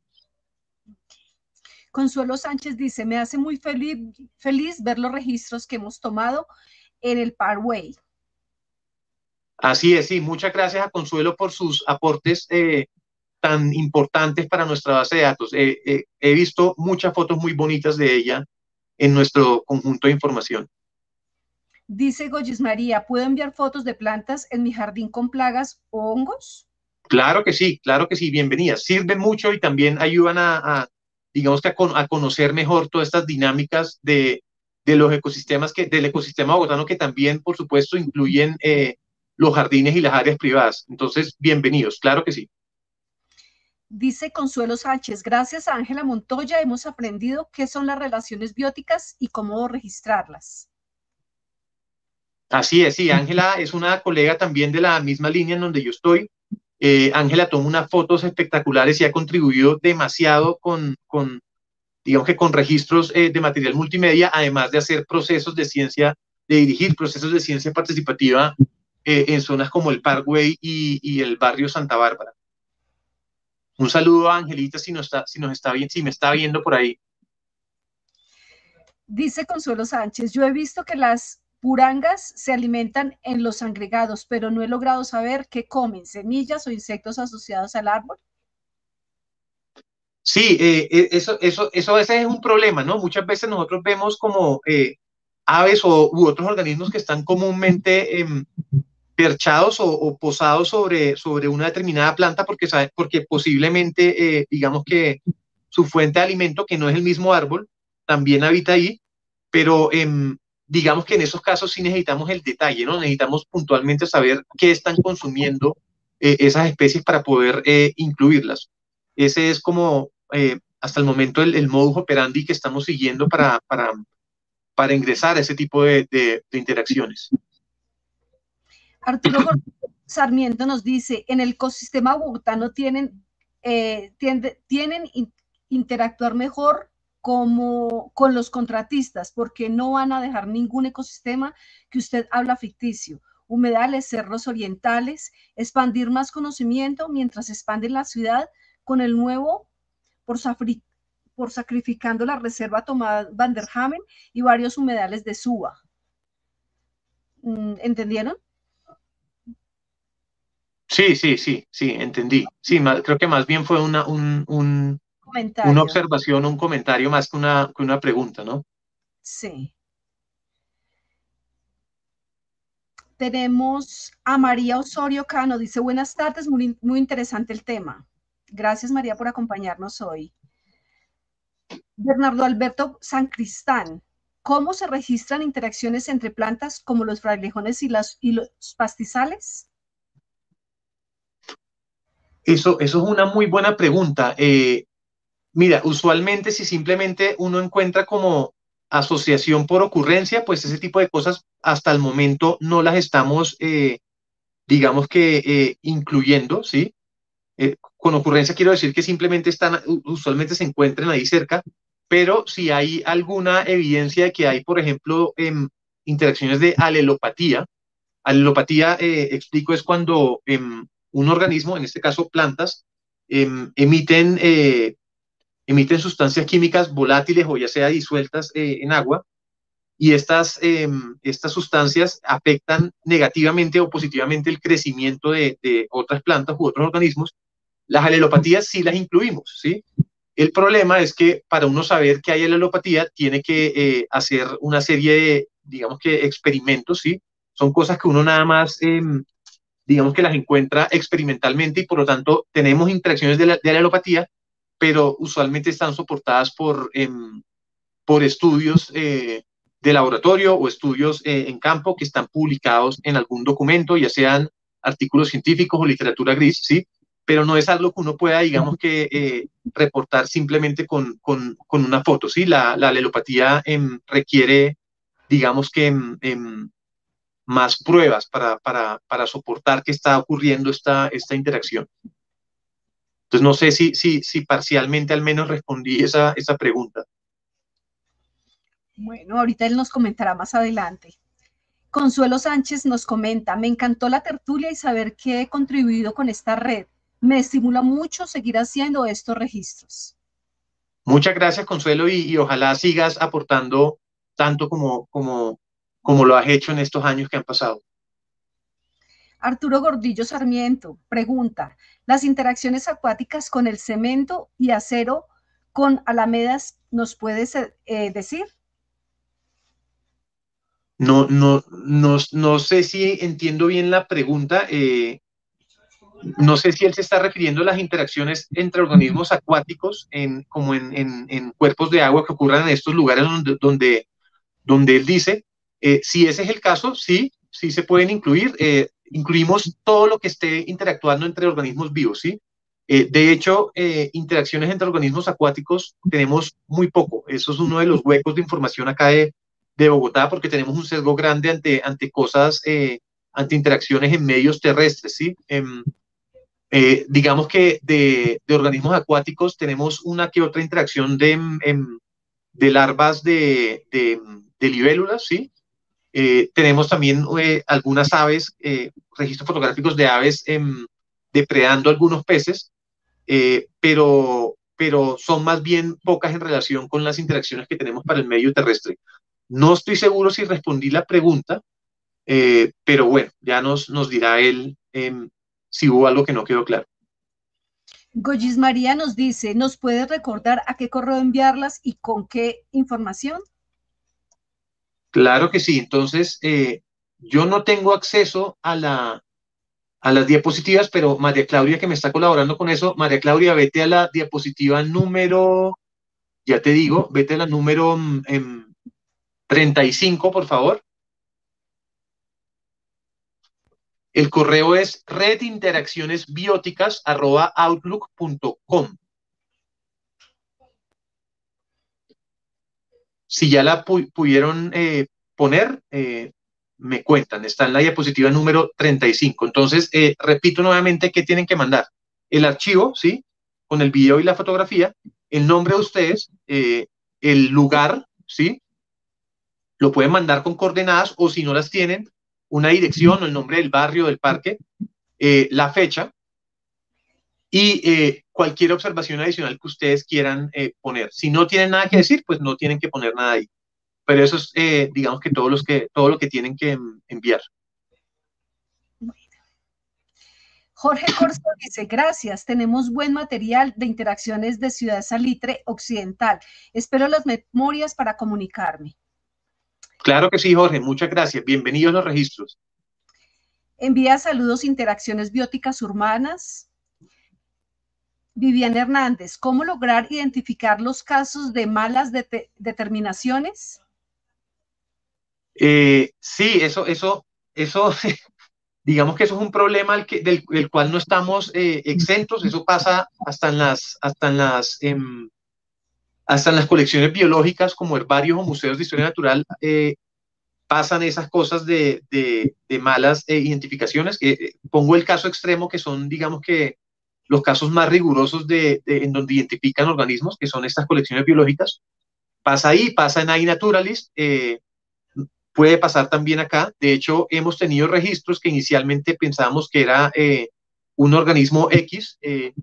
Consuelo Sánchez dice, me hace muy feliz, feliz ver los registros que hemos tomado en el Parway. Así es, sí, muchas gracias a Consuelo por sus aportes eh, tan importantes para nuestra base de datos. he visto muchas fotos muy bonitas de ella en nuestro conjunto de información. Dice Goyes María, ¿puedo enviar fotos de plantas en mi jardín con plagas o hongos? Claro que sí, claro que sí, bienvenidas. Sirven mucho y también ayudan a, digamos que a, conocer mejor todas estas dinámicas de, los ecosistemas, que, del ecosistema bogotano que también, por supuesto, incluyen eh, los jardines y las áreas privadas. Entonces, bienvenidos, claro que sí. Dice Consuelo Sánchez, gracias a Ángela Montoya hemos aprendido qué son las relaciones bióticas y cómo registrarlas. Así es, sí, Ángela es una colega también de la misma línea en donde yo estoy. Eh, Ángela toma unas fotos espectaculares y ha contribuido demasiado con, con digamos que con registros eh, de material multimedia, además de hacer procesos de ciencia, de dirigir procesos de ciencia participativa eh, en zonas como el Parkway y el barrio Santa Bárbara. Un saludo a Angelita si nos está, si nos está bien, si me está viendo por ahí. Dice Consuelo Sánchez, yo he visto que las purangas se alimentan en los agregados, pero no he logrado saber qué comen, semillas o insectos asociados al árbol. Sí, eh, eh, eso, eso, eso a veces es un problema, ¿no? Muchas veces nosotros vemos como eh, aves o, u otros organismos que están comúnmente em, perchados o, posados sobre, sobre una determinada planta porque, porque posiblemente, eh, digamos que su fuente de alimento, que no es el mismo árbol, también habita ahí, pero em, digamos que en esos casos sí necesitamos el detalle, ¿no? Necesitamos puntualmente saber qué están consumiendo eh, esas especies para poder eh, incluirlas. Ese es como hasta el momento el, modus operandi que estamos siguiendo para, para, para ingresar a ese tipo de, de interacciones. Arturo Sarmiento nos dice, en el ecosistema bogotano tienen, eh, tienen interactuar mejor como con los contratistas, porque no van a dejar ningún ecosistema que usted habla ficticio. Humedales, cerros orientales, expandir más conocimiento mientras expanden la ciudad con el nuevo por, por sacrificando la reserva tomada Vanderhamen y varios humedales de Suba. Mm, ¿Entendieron? Sí, sí, sí, sí, entendí. Sí, creo que más bien fue una, un, una observación, un comentario más que una, que una pregunta, ¿no? Sí. tenemos a María Osorio Cano, dice buenas tardes, muy, muy interesante el tema. Gracias María por acompañarnos hoy. Bernardo Alberto San Cristán, ¿cómo se registran interacciones entre plantas como los frailejones y, las, y los pastizales? Eso, eso es una muy buena pregunta. Eh, mira, usualmente si simplemente uno encuentra como asociación por ocurrencia, pues ese tipo de cosas hasta el momento no las estamos, eh, digamos que, eh, incluyendo, ¿sí? Con ocurrencia quiero decir que simplemente están, usualmente se encuentran ahí cerca, pero si hay alguna evidencia de que hay, por ejemplo, em, interacciones de alelopatía, alelopatía, explico, es cuando em, un organismo, en este caso plantas, em, emiten emiten sustancias químicas volátiles o ya sea disueltas eh, en agua, y estas, em, estas sustancias afectan negativamente o positivamente el crecimiento de, otras plantas u otros organismos. Las alelopatías sí las incluimos, ¿sí? El problema es que para uno saber que hay alelopatía, tiene que eh, hacer una serie de, digamos que, experimentos, ¿sí? Son cosas que uno nada más, em, digamos que las encuentra experimentalmente y por lo tanto tenemos interacciones de, la, de alelopatía, pero usualmente están soportadas por, em, por estudios eh, de laboratorio o estudios eh, en campo que están publicados en algún documento, ya sean artículos científicos o literatura gris, ¿sí? Pero no es algo que uno pueda, digamos que, eh, reportar simplemente con, con, con, una foto, ¿sí? La, la alelopatía em, requiere, digamos que, em, más pruebas para, para, para, soportar que está ocurriendo esta, esta interacción. Entonces, no sé si, si, si parcialmente al menos respondí esa, esa pregunta. Bueno, ahorita él nos comentará más adelante. Consuelo Sánchez nos comenta, me encantó la tertulia y saber que he contribuido con esta red. Me estimula mucho seguir haciendo estos registros. Muchas gracias, Consuelo, y, y ojalá sigas aportando tanto como, como, como lo has hecho en estos años que han pasado. Arturo Gordillo Sarmiento pregunta, ¿las interacciones acuáticas con el cemento y acero con alamedas nos puedes eh, decir? No, no, no, no, sé si entiendo bien la pregunta. Eh, no sé si él se está refiriendo a las interacciones entre organismos acuáticos, en, como en, cuerpos de agua que ocurran en estos lugares donde, donde, donde él dice. Eh, si ese es el caso, sí, sí se pueden incluir incluimos todo lo que esté interactuando entre organismos vivos, ¿sí? Eh, de hecho, eh, interacciones entre organismos acuáticos tenemos muy poco. Eso es uno de los huecos de información acá de, de Bogotá, porque tenemos un sesgo grande ante, ante cosas, eh, ante interacciones en medios terrestres, ¿sí? Em, digamos que de, de, organismos acuáticos tenemos una que otra interacción de, em, de larvas de, de libélulas, ¿sí? Eh, tenemos también eh, algunas aves, eh, registros fotográficos de aves em, depredando algunos peces, pero, pero son más bien pocas en relación con las interacciones que tenemos para el medio terrestre. No estoy seguro si respondí la pregunta, pero bueno, ya nos, nos dirá él em, si hubo algo que no quedó claro. Goyis María nos dice, ¿nos puede recordar a qué correo enviarlas y con qué información? Claro que sí. Entonces, eh, yo no tengo acceso a, la, a las diapositivas, pero María Claudia, que me está colaborando con eso, María Claudia, vete a la diapositiva número, ya te digo, vete a la número 35, mm, por favor. El correo es redinteraccionesbióticas.outlook.com. Si ya la pudieron eh, poner, eh, me cuentan, está en la diapositiva número 35. Entonces, eh, repito nuevamente qué tienen que mandar. El archivo, ¿sí? Con el video y la fotografía, el nombre de ustedes, el lugar, ¿sí? Lo pueden mandar con coordenadas o si no las tienen, una dirección o el nombre del barrio, del parque, la fecha, y eh, cualquier observación adicional que ustedes quieran eh, poner. Si no tienen nada que decir, pues no tienen que poner nada ahí. Pero eso es, eh, digamos que, todos los que todo lo que tienen que enviar. Jorge Corso dice, gracias, tenemos buen material de interacciones de Ciudad Salitre Occidental. Espero las memorias para comunicarme. Claro que sí, Jorge, muchas gracias. Bienvenidos a los registros. Envía saludos, interacciones bióticas urbanas. Viviana Hernández, ¿cómo lograr identificar los casos de malas determinaciones? Eh, sí, eso, eso, eso, digamos que eso es un problema del, cual no estamos eh, exentos. Eso pasa hasta en las, hasta en las, em, hasta en las colecciones biológicas como herbarios o museos de historia natural. Eh, pasan esas cosas de, de, malas identificaciones. pongo el caso extremo que son, digamos que los casos más rigurosos de, en donde identifican organismos, que son estas colecciones biológicas. Pasa ahí, pasa en iNaturalist, eh, puede pasar también acá. De hecho, hemos tenido registros que inicialmente pensábamos que era eh, un organismo X eh,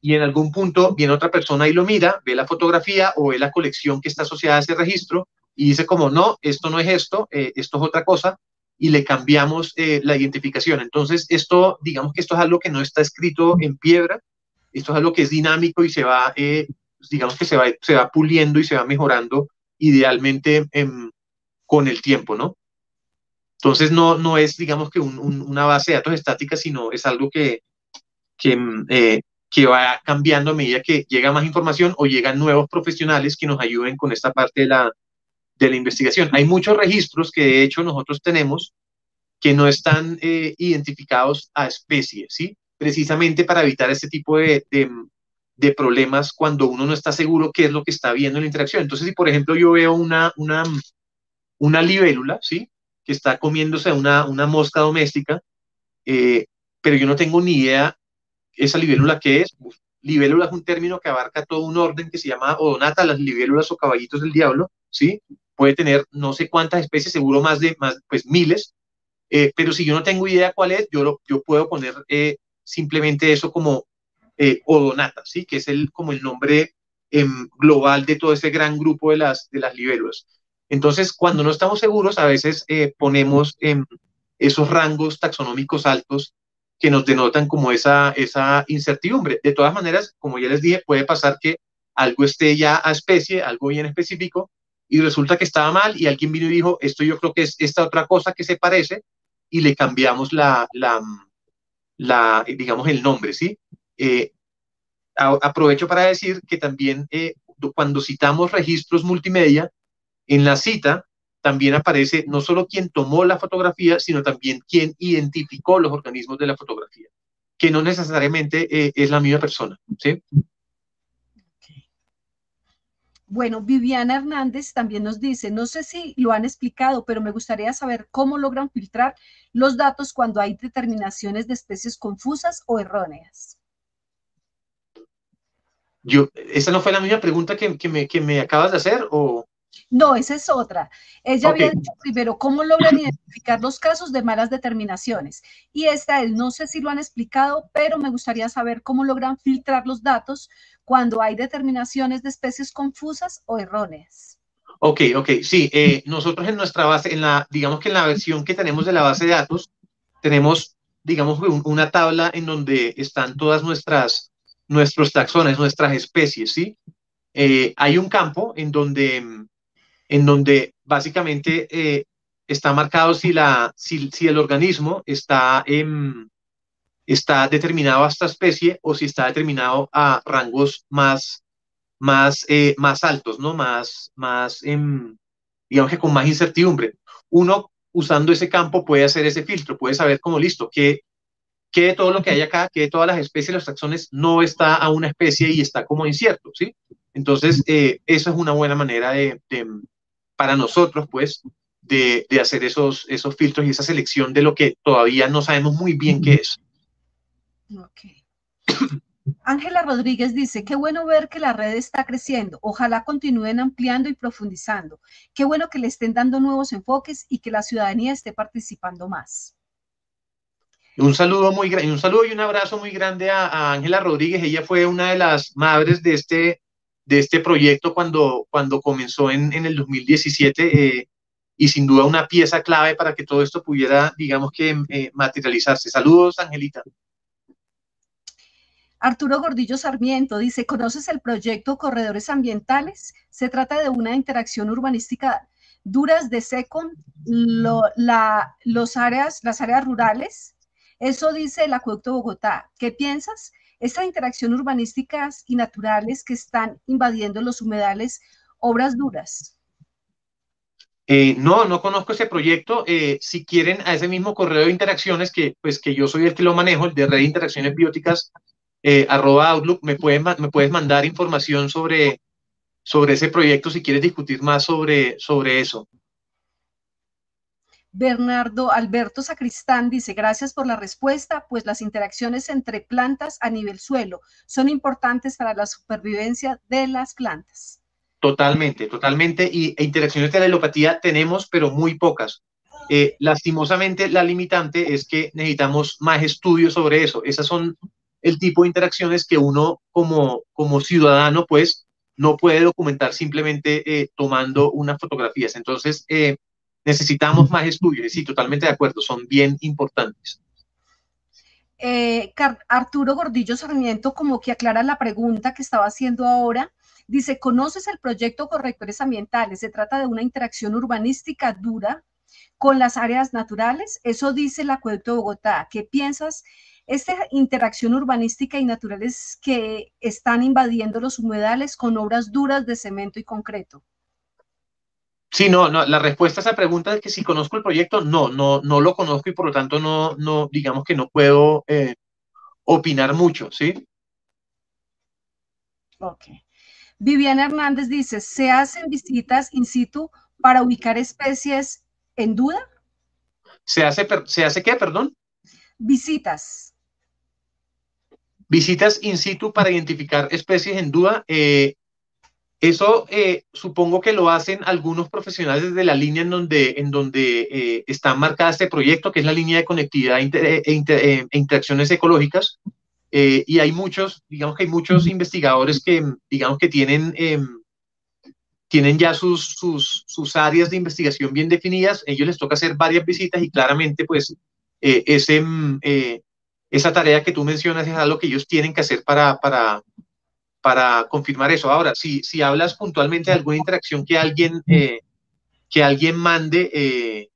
y en algún punto viene otra persona y lo mira, ve la fotografía o ve la colección que está asociada a ese registro y dice como, no, esto no es esto, esto es otra cosa, y le cambiamos eh, la identificación. Entonces, esto, digamos que esto es algo que no está escrito en piedra, esto es algo que es dinámico y se va, eh, digamos que se va, se va puliendo y se va mejorando idealmente con el tiempo, ¿no? Entonces, no, no es, digamos que una base de datos estática, sino es algo que, que, eh, que va cambiando a medida que llega más información o llegan nuevos profesionales que nos ayuden con esta parte de la, de la investigación. Hay muchos registros que de hecho nosotros tenemos que no están eh, identificados a especie, ¿sí? Precisamente para evitar este tipo de, de, problemas cuando uno no está seguro qué es lo que está viendo en la interacción. Entonces, si por ejemplo yo veo una, una, una libélula, ¿sí? Que está comiéndose una, una mosca doméstica, eh, pero yo no tengo ni idea esa libélula qué es. Libélula es un término que abarca todo un orden que se llama odonata, las libélulas o caballitos del diablo, ¿sí? Puede tener no sé cuántas especies, seguro más de más, pues miles, eh, pero si yo no tengo idea cuál es, yo, yo puedo poner eh, simplemente eso como eh, odonata, ¿sí? que es el, como el nombre em, global de todo ese gran grupo de las, de las libélulas. Entonces, cuando no estamos seguros, a veces ponemos em, esos rangos taxonómicos altos que nos denotan como esa, esa incertidumbre. De todas maneras, como ya les dije, puede pasar que algo esté ya a especie, algo bien específico, y resulta que estaba mal y alguien vino y dijo, esto yo creo que es esta otra cosa que se parece y le cambiamos la, la, digamos, el nombre, ¿sí? Eh, aprovecho para decir que también eh, cuando citamos registros multimedia, en la cita también aparece no solo quien tomó la fotografía, sino también quien identificó los organismos de la fotografía, que no necesariamente eh, es la misma persona, ¿sí? Bueno, Viviana Hernández también nos dice, no sé si lo han explicado, pero me gustaría saber cómo logran filtrar los datos cuando hay determinaciones de especies confusas o erróneas. Yo, ¿Esa no fue la misma pregunta que, me, que me acabas de hacer? O... No, esa es otra. Ella había dicho primero cómo logran identificar los casos de malas determinaciones. Y esta es, no sé si lo han explicado, pero me gustaría saber cómo logran filtrar los datos cuando hay determinaciones de especies confusas o erróneas. Ok, ok, sí. Eh, nosotros en nuestra base, en la, digamos que en la versión que tenemos de la base de datos, tenemos, digamos, una tabla en donde están todas nuestras, nuestros taxones, nuestras especies, ¿sí? Eh, hay un campo en donde en donde básicamente eh, está marcado si, la, si, el organismo está, está determinado a esta especie o si está determinado a rangos más, más, eh, más altos, ¿no? Más, más em, digamos que con más incertidumbre. Uno, usando ese campo, puede hacer ese filtro, puede saber como listo, que, que de todo lo que hay acá, que de todas las especies, los taxones, no está a una especie y está como incierto, ¿sí? Entonces, eh, eso es una buena manera de, para nosotros, pues, de, hacer esos, esos filtros y esa selección de lo que todavía no sabemos muy bien qué es. Ángela Rodríguez dice, qué bueno ver que la red está creciendo, ojalá continúen ampliando y profundizando, qué bueno que le estén dando nuevos enfoques y que la ciudadanía esté participando más. Un saludo muy grande, un saludo y un abrazo muy grande a Ángela Rodríguez, ella fue una de las madres de este de este proyecto cuando, cuando comenzó en, en el 2017 eh, y sin duda una pieza clave para que todo esto pudiera, digamos que, eh, materializarse. Saludos, Angelita. Arturo Gordillo Sarmiento dice, ¿conoces el proyecto Corredores Ambientales? Se trata de una interacción urbanística duras de SECON, la, los áreas, las áreas rurales Eso dice el Acueducto Bogotá. ¿Qué piensas? Estas interacciones urbanísticas y naturales que están invadiendo los humedales, obras duras. Eh, no, no conozco ese proyecto. Eh, si quieren, a ese mismo correo de interacciones, que pues que yo soy el que lo manejo, el de Red Interacciones Bióticas, eh, arroba Outlook, me me puedes mandar información sobre, sobre ese proyecto si quieres discutir más sobre, sobre eso. Bernardo Alberto Sacristán dice, gracias por la respuesta, pues las interacciones entre plantas a nivel suelo son importantes para la supervivencia de las plantas. Totalmente, totalmente. Y e interacciones de la helopatía tenemos, pero muy pocas. Eh, lastimosamente, la limitante es que necesitamos más estudios sobre eso. Esas son el tipo de interacciones que uno como, como ciudadano, pues, no puede documentar simplemente eh, tomando unas fotografías. Entonces, eh, necesitamos más estudios. Sí, totalmente de acuerdo, son bien importantes. Arturo Gordillo Sarmiento como que aclara la pregunta que estaba haciendo ahora Dice, ¿conoces el proyecto Correctores Ambientales? Se trata de una interacción urbanística dura con las áreas naturales. Eso dice el Acueducto de Bogotá. ¿Qué piensas? Esta interacción urbanística y naturales que están invadiendo los humedales con obras duras de cemento y concreto. Sí, no, no, la respuesta a esa pregunta es que si conozco el proyecto, no, no, no lo conozco y por lo tanto no, no, digamos que no puedo eh, opinar mucho, ¿sí? Ok. Viviana Hernández dice, ¿se hacen visitas in situ para ubicar especies en duda? ¿Se hace, ¿se hace qué, perdón? Visitas. Visitas in situ para identificar especies en duda. Eh, eso eh, supongo que lo hacen algunos profesionales de la línea en donde, en donde eh, está marcada este proyecto, que es la línea de conectividad e, e interacciones ecológicas. Eh, y hay muchos, digamos que hay muchos investigadores que, digamos que tienen, em, tienen ya sus, sus, áreas de investigación bien definidas. ellos les toca hacer varias visitas y claramente, pues, eh, ese, mm, eh, esa tarea que tú mencionas es algo que ellos tienen que hacer para, para confirmar eso. Ahora, si, si hablas puntualmente de alguna interacción que alguien, que alguien mande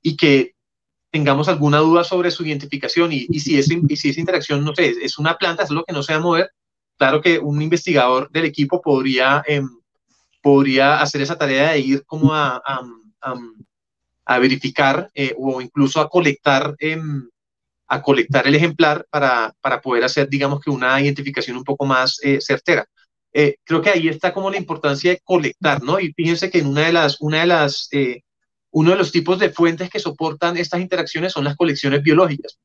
y que tengamos alguna duda sobre su identificación y, si, es, si esa interacción, no sé, es una planta, es lo que no se va a mover, claro que un investigador del equipo podría, em, podría hacer esa tarea de ir como a, a, verificar eh, o incluso a colectar, em, a colectar el ejemplar para, para, poder hacer, digamos que una identificación un poco más eh, certera. Eh, creo que ahí está como la importancia de colectar, ¿no? Y fíjense que en una de las, una de las uno de los tipos de fuentes que soportan estas interacciones son las colecciones biológicas.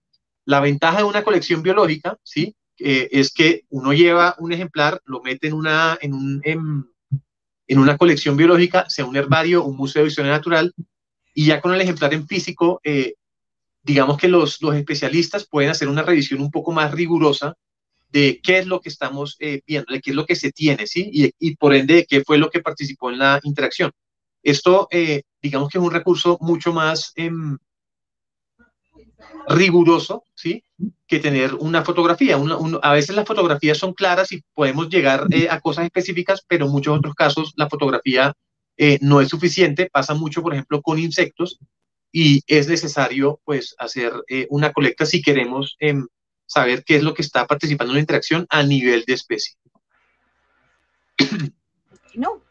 La ventaja de una colección biológica, ¿sí? Eh, es que uno lleva un ejemplar, lo mete en una, en, un, en, una colección biológica, sea un herbario, un museo de historia natural, y ya con el ejemplar en físico, eh, digamos que los, los especialistas pueden hacer una revisión un poco más rigurosa de qué es lo que estamos eh, viendo, de qué es lo que se tiene, ¿sí? Y, y, por ende, de qué fue lo que participó en la interacción. Esto, eh, digamos que es un recurso mucho más em, riguroso, ¿sí? Que tener una fotografía. a veces las fotografías son claras y podemos llegar eh, a cosas específicas, pero en muchos otros casos la fotografía eh, no es suficiente. Pasa mucho, por ejemplo, con insectos y es necesario, pues, hacer una colecta si queremos em, saber qué es lo que está participando en la interacción a nivel de especie. No,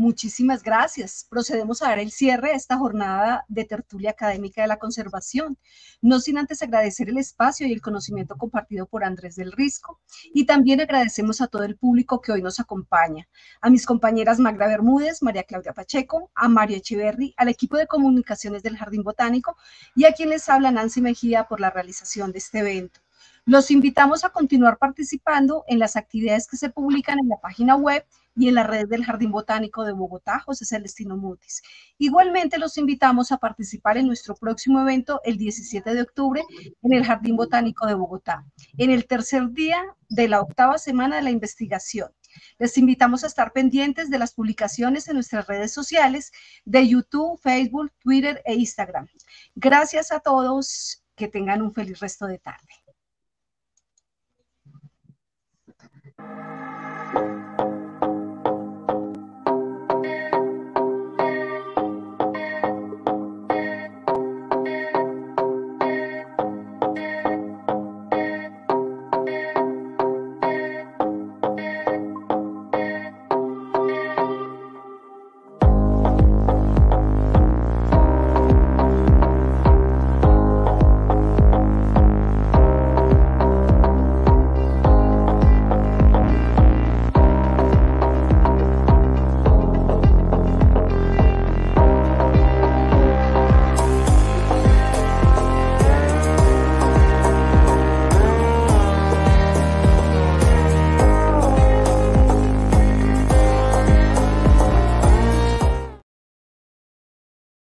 Muchísimas gracias. Procedemos a dar el cierre a esta jornada de tertulia académica de la conservación, no sin antes agradecer el espacio y el conocimiento compartido por Andrés del Risco y también agradecemos a todo el público que hoy nos acompaña, a mis compañeras Magda Bermúdez, María Claudia Pacheco, a Mario Echeverry, al equipo de comunicaciones del Jardín Botánico y a quien les habla Nancy Mejía por la realización de este evento. Los invitamos a continuar participando en las actividades que se publican en la página web y en la red del Jardín Botánico de Bogotá, José Celestino Mutis. Igualmente los invitamos a participar en nuestro próximo evento el 17 de octubre en el Jardín Botánico de Bogotá, en el tercer día de la octava semana de la investigación. Les invitamos a estar pendientes de las publicaciones en nuestras redes sociales de YouTube, Facebook, Twitter e Instagram. Gracias a todos, que tengan un feliz resto de tarde. Thank you.